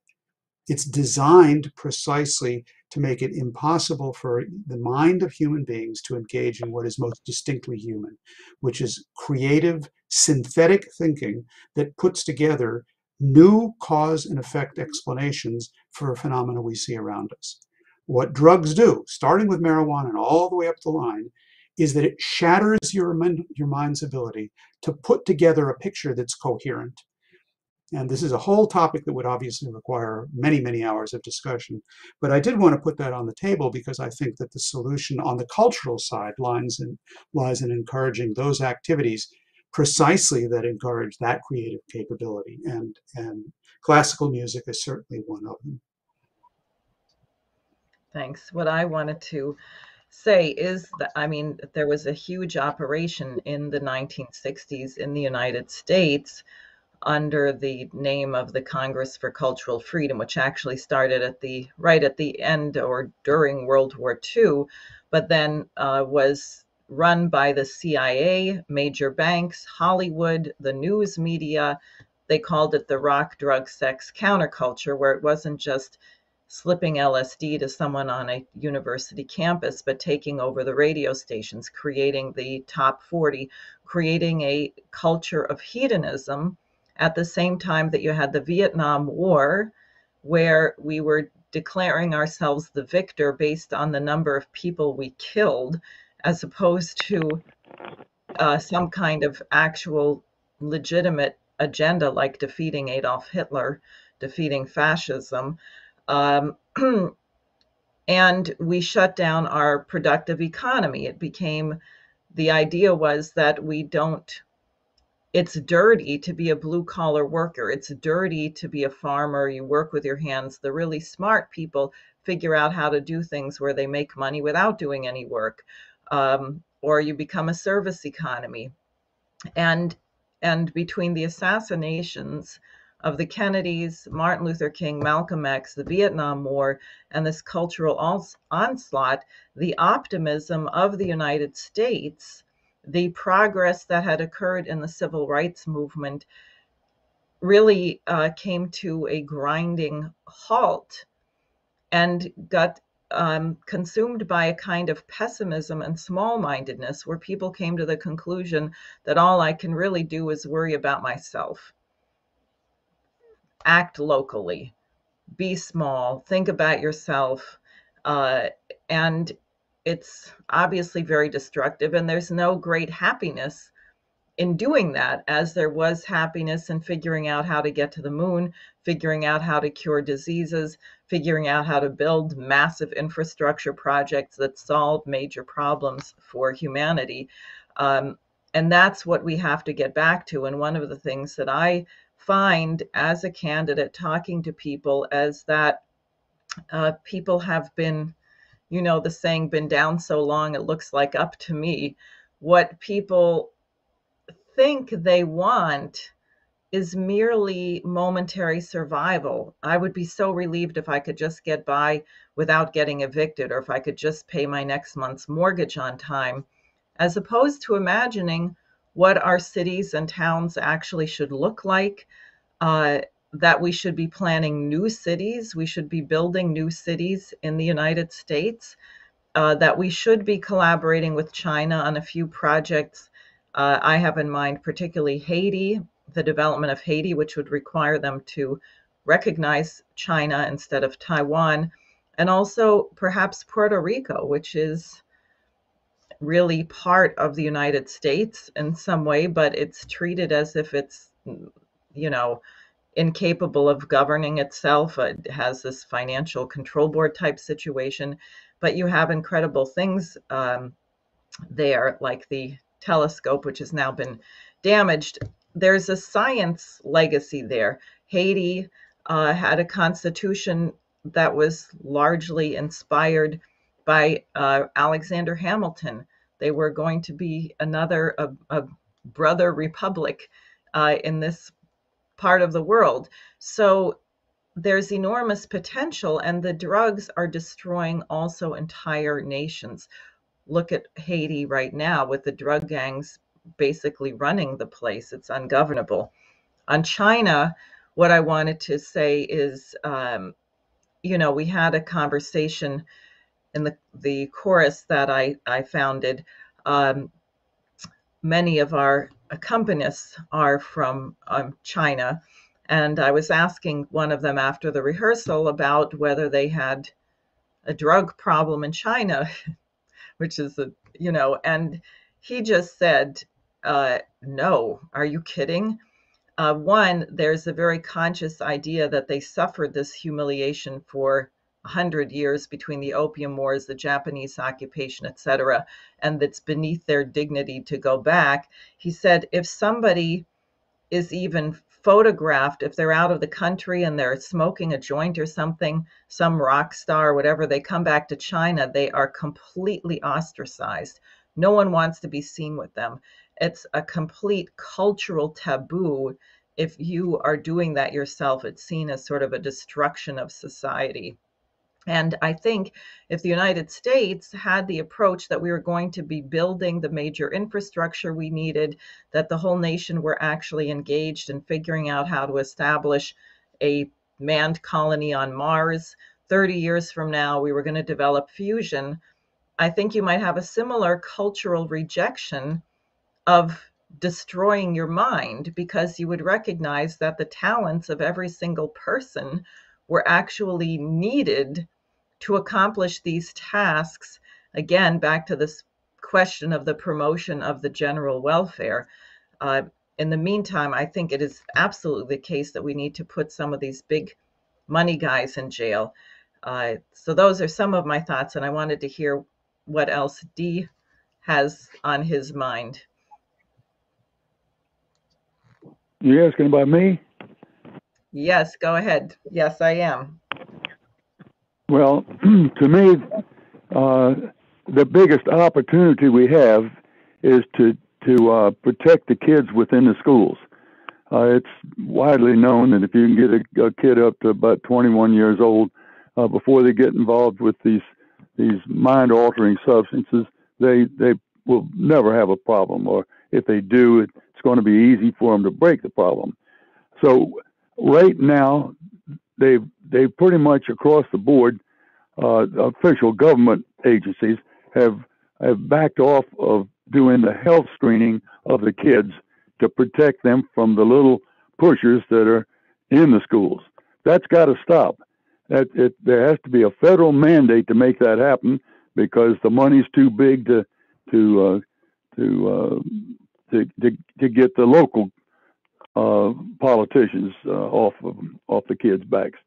It's designed precisely to make it impossible for the mind of human beings to engage in what is most distinctly human, which is creative, synthetic thinking that puts together new cause and effect explanations for phenomena we see around us. What drugs do, starting with marijuana and all the way up the line, is that it shatters your, your mind's ability to put together a picture that's coherent. And this is a whole topic that would obviously require many, many hours of discussion. But I did want to put that on the table because I think that the solution on the cultural side lies in, lies in encouraging those activities precisely that encourage that creative capability. And, and classical music is certainly one of them. Thanks. What I wanted to say is that, I mean, there was a huge operation in the 1960s in the United States under the name of the Congress for Cultural Freedom, which actually started at the right at the end or during World War II, but then uh, was run by the CIA, major banks, Hollywood, the news media. They called it the rock, drug, sex counterculture, where it wasn't just slipping LSD to someone on a university campus, but taking over the radio stations, creating the top 40, creating a culture of hedonism at the same time that you had the Vietnam War, where we were declaring ourselves the victor based on the number of people we killed, as opposed to uh, some kind of actual legitimate agenda like defeating Adolf Hitler, defeating fascism. Um, and we shut down our productive economy. It became the idea was that we don't it's dirty to be a blue collar worker. It's dirty to be a farmer. You work with your hands. The really smart people figure out how to do things where they make money without doing any work. Um, or you become a service economy. And and between the assassinations of the Kennedys, Martin Luther King, Malcolm X, the Vietnam War, and this cultural onslaught, the optimism of the United States the progress that had occurred in the civil rights movement really uh, came to a grinding halt and got um, consumed by a kind of pessimism and small mindedness where people came to the conclusion that all I can really do is worry about myself. Act locally, be small, think about yourself. Uh, and it's obviously very destructive and there's no great happiness in doing that as there was happiness in figuring out how to get to the moon figuring out how to cure diseases figuring out how to build massive infrastructure projects that solve major problems for humanity. Um, and that's what we have to get back to. And one of the things that i find as a candidate talking to people is that uh, people have been you know the saying been down so long it looks like up to me. What people think they want is merely momentary survival i would be so relieved if i could just get by without getting evicted or if i could just pay my next month's mortgage on time as opposed to imagining what our cities and towns actually should look like uh, that we should be planning new cities, we should be building new cities in the United States, uh, that we should be collaborating with China on a few projects. Uh, I have in mind, particularly Haiti, the development of Haiti, which would require them to recognize China instead of Taiwan, and also perhaps Puerto Rico, which is really part of the United States in some way, but it's treated as if it's, you know, incapable of governing itself. It has this financial control board type situation, but you have incredible things um, there, like the telescope, which has now been damaged. There's a science legacy there. Haiti uh, had a constitution that was largely inspired by uh, Alexander Hamilton. They were going to be another a, a brother republic uh, in this part of the world. So there's enormous potential, and the drugs are destroying also entire nations. Look at Haiti right now with the drug gangs basically running the place. It's ungovernable. On China, what I wanted to say is, um, you know, we had a conversation in the the chorus that I I founded. Um, many of our accompanists are from um, China, and I was asking one of them after the rehearsal about whether they had a drug problem in China, which is a you know, and he just said, uh, "No, are you kidding?" Uh, one, there's a very conscious idea that they suffered this humiliation for 100 years between the opium wars, the Japanese occupation, etc., and it's beneath their dignity to go back. He said if somebody is even photographed, if they're out of the country and they're smoking a joint or something, some rock star, whatever, they come back to China, they are completely ostracized. No one wants to be seen with them. It's a complete cultural taboo. If you are doing that yourself, it's seen as sort of a destruction of society. And I think if the United States had the approach that we were going to be building the major infrastructure we needed, that the whole nation were actually engaged in figuring out how to establish a manned colony on Mars, 30 years from now, we were going to develop fusion. I think you might have a similar cultural rejection of destroying your mind because you would recognize that the talents of every single person were actually needed to accomplish these tasks. Again, back to this question of the promotion of the general welfare. Uh, in the meantime, I think it is absolutely the case that we need to put some of these big money guys in jail. Uh, so, those are some of my thoughts, and I wanted to hear what else Dee has on his mind. You asking about me? Yes, go ahead. Yes, I am. Well, to me, uh, the biggest opportunity we have is to to uh, protect the kids within the schools. Uh, it's widely known that if you can get a, a kid up to about 21 years old uh, before they get involved with these these mind altering substances, they they will never have a problem, or if they do, it it's going to be easy for them to break the problem. So right now, they've they've pretty much across the board, uh, official government agencies have have backed off of doing the health screening of the kids to protect them from the little pushers that are in the schools. That's got to stop. That it, there has to be a federal mandate to make that happen because the money's too big to to uh, to, uh, to to to get the local uh, politicians uh, off of off the kids' backs.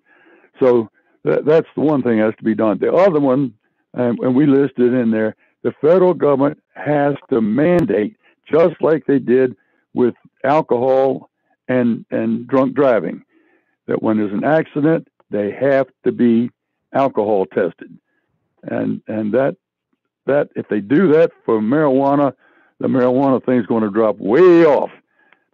So that, that's the one thing that has to be done. The other one, and, and we listed in there, the federal government has to mandate, just like they did with alcohol and and drunk driving, that when there's an accident, they have to be alcohol tested, and and that that if they do that for marijuana, the marijuana thing is going to drop way off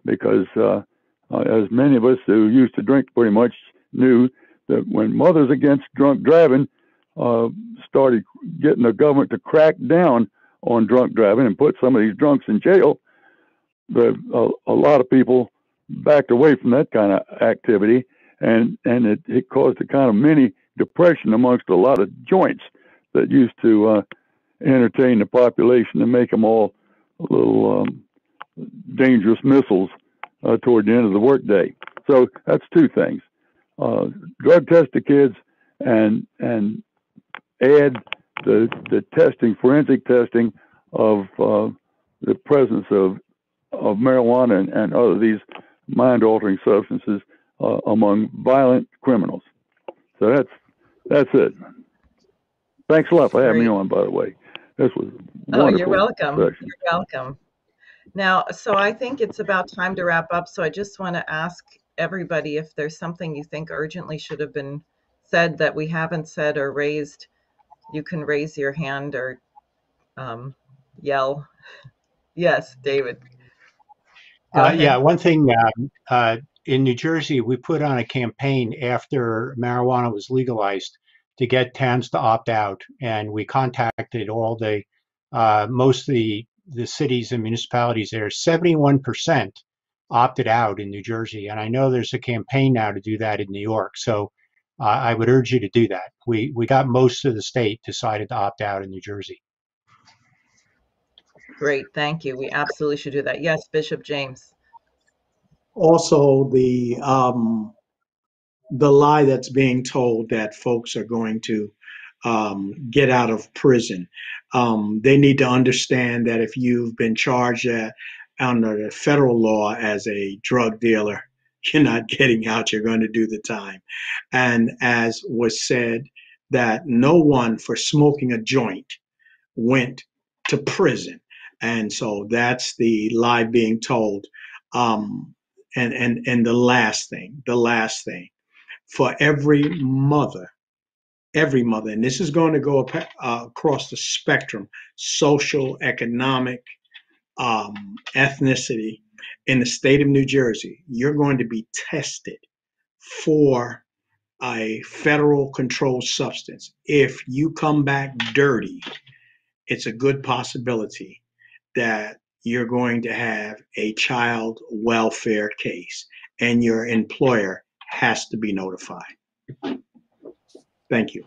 because uh, uh, as many of us who used to drink pretty much knew that when Mothers Against Drunk Driving uh, started getting the government to crack down on drunk driving and put some of these drunks in jail, the, a, a lot of people backed away from that kind of activity, and and it, it caused a kind of mini depression amongst a lot of joints that used to uh, entertain the population and make them all little um, dangerous missiles uh, toward the end of the workday. So that's two things: uh, drug test the kids and and add the the testing, forensic testing of uh, the presence of of marijuana and, and other these mind altering substances uh, among violent criminals. So that's that's it. Thanks a lot for having me on, by the way. This was Oh, you're welcome. session. You're welcome. Now, so I think it's about time to wrap up. So I just want to ask everybody if there's something you think urgently should have been said that we haven't said or raised, you can raise your hand or um, yell. Yes, David. Uh, yeah, one thing, um, uh, in New Jersey, we put on a campaign after marijuana was legalized to get towns to opt out, and we contacted all the uh, most of the the cities and municipalities there. Seventy one percent opted out in New Jersey, and I know there's a campaign now to do that in New York. So uh, I would urge you to do that. We we got most of the state decided to opt out in New Jersey. Great, thank you. We absolutely should do that. Yes, Bishop James. Also, the um, the lie that's being told that folks are going to um, get out of prison. Um, they need to understand that if you've been charged uh, under the federal law as a drug dealer, you're not getting out. You're going to do the time. And as was said, that no one for smoking a joint went to prison. And so that's the lie being told. Um, and, and, and the last thing, the last thing, for every mother, every mother, and this is going to go uh, across the spectrum social, economic, um, ethnicity in the state of New Jersey, you're going to be tested for a federal controlled substance. If you come back dirty, it's a good possibility that you're going to have a child welfare case and your employer has to be notified. Thank you.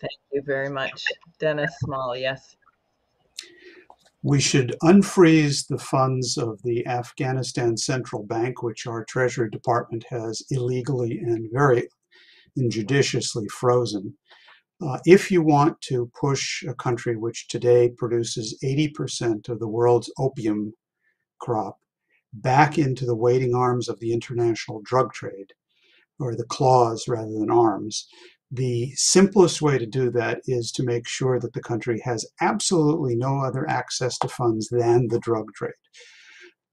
Thank you very much. Dennis Small, yes. We should unfreeze the funds of the Afghanistan Central Bank, which our Treasury Department has illegally and very injudiciously frozen. Uh, if you want to push a country which today produces 80% of the world's opium crop back into the waiting arms of the international drug trade, or the claws rather than arms, the simplest way to do that is to make sure that the country has absolutely no other access to funds than the drug trade.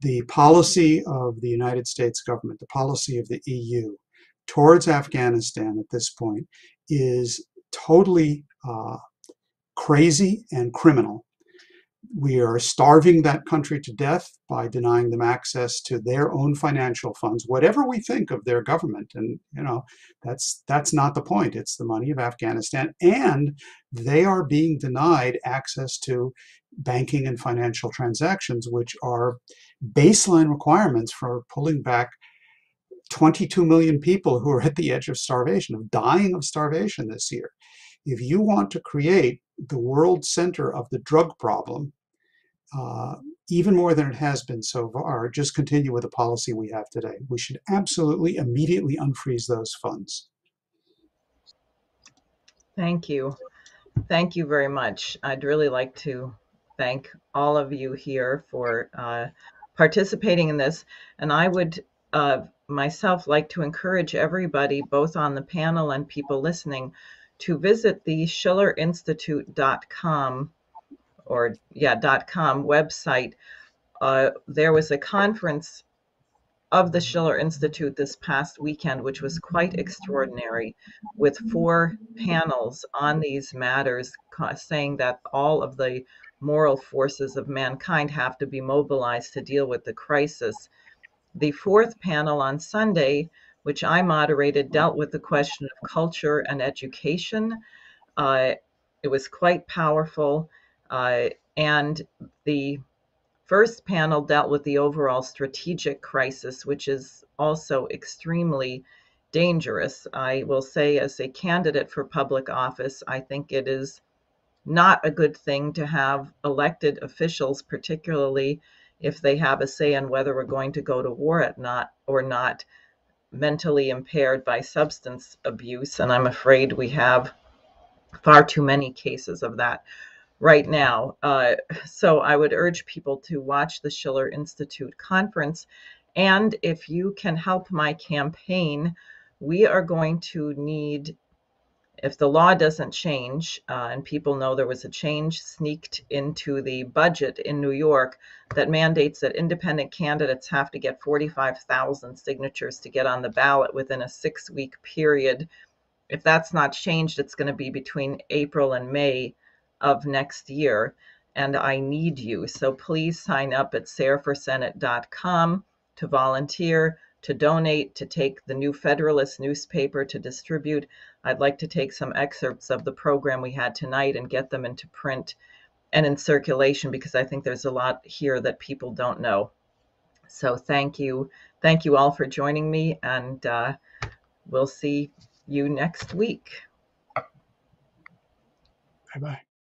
The policy of the United States government, the policy of the EU towards Afghanistan at this point is totally uh, crazy and criminal. We are starving that country to death by denying them access to their own financial funds, whatever we think of their government. And, you know, that's, that's not the point. It's the money of Afghanistan. And they are being denied access to banking and financial transactions, which are baseline requirements for pulling back 22 million people who are at the edge of starvation, of dying of starvation this year. If you want to create the world center of the drug problem, uh, even more than it has been so far, just continue with the policy we have today. We should absolutely immediately unfreeze those funds. Thank you. Thank you very much. I'd really like to thank all of you here for uh, participating in this. And I would uh, myself like to encourage everybody, both on the panel and people listening, to visit the schillerinstitute.com or yeah, dot .com website. Uh, there was a conference of the Schiller Institute this past weekend, which was quite extraordinary, with four panels on these matters, saying that all of the moral forces of mankind have to be mobilized to deal with the crisis. The fourth panel on Sunday, which I moderated, dealt with the question of culture and education. Uh, it was quite powerful. Uh, and the first panel dealt with the overall strategic crisis, which is also extremely dangerous. I will say, as a candidate for public office, I think it is not a good thing to have elected officials, particularly if they have a say in whether we're going to go to war at not or not mentally impaired by substance abuse and i'm afraid we have far too many cases of that right now uh, so i would urge people to watch the schiller institute conference and if you can help my campaign we are going to need if the law doesn't change, uh, and people know there was a change sneaked into the budget in New York that mandates that independent candidates have to get 45,000 signatures to get on the ballot within a six week period. If that's not changed, it's going to be between April and May of next year. And I need you. So please sign up at sareforsenate.com to volunteer. to donate, to take the New Federalist newspaper to distribute. I'd like to take some excerpts of the program we had tonight and get them into print and in circulation because I think there's a lot here that people don't know. So thank you. Thank you all for joining me, and uh, we'll see you next week. Bye bye.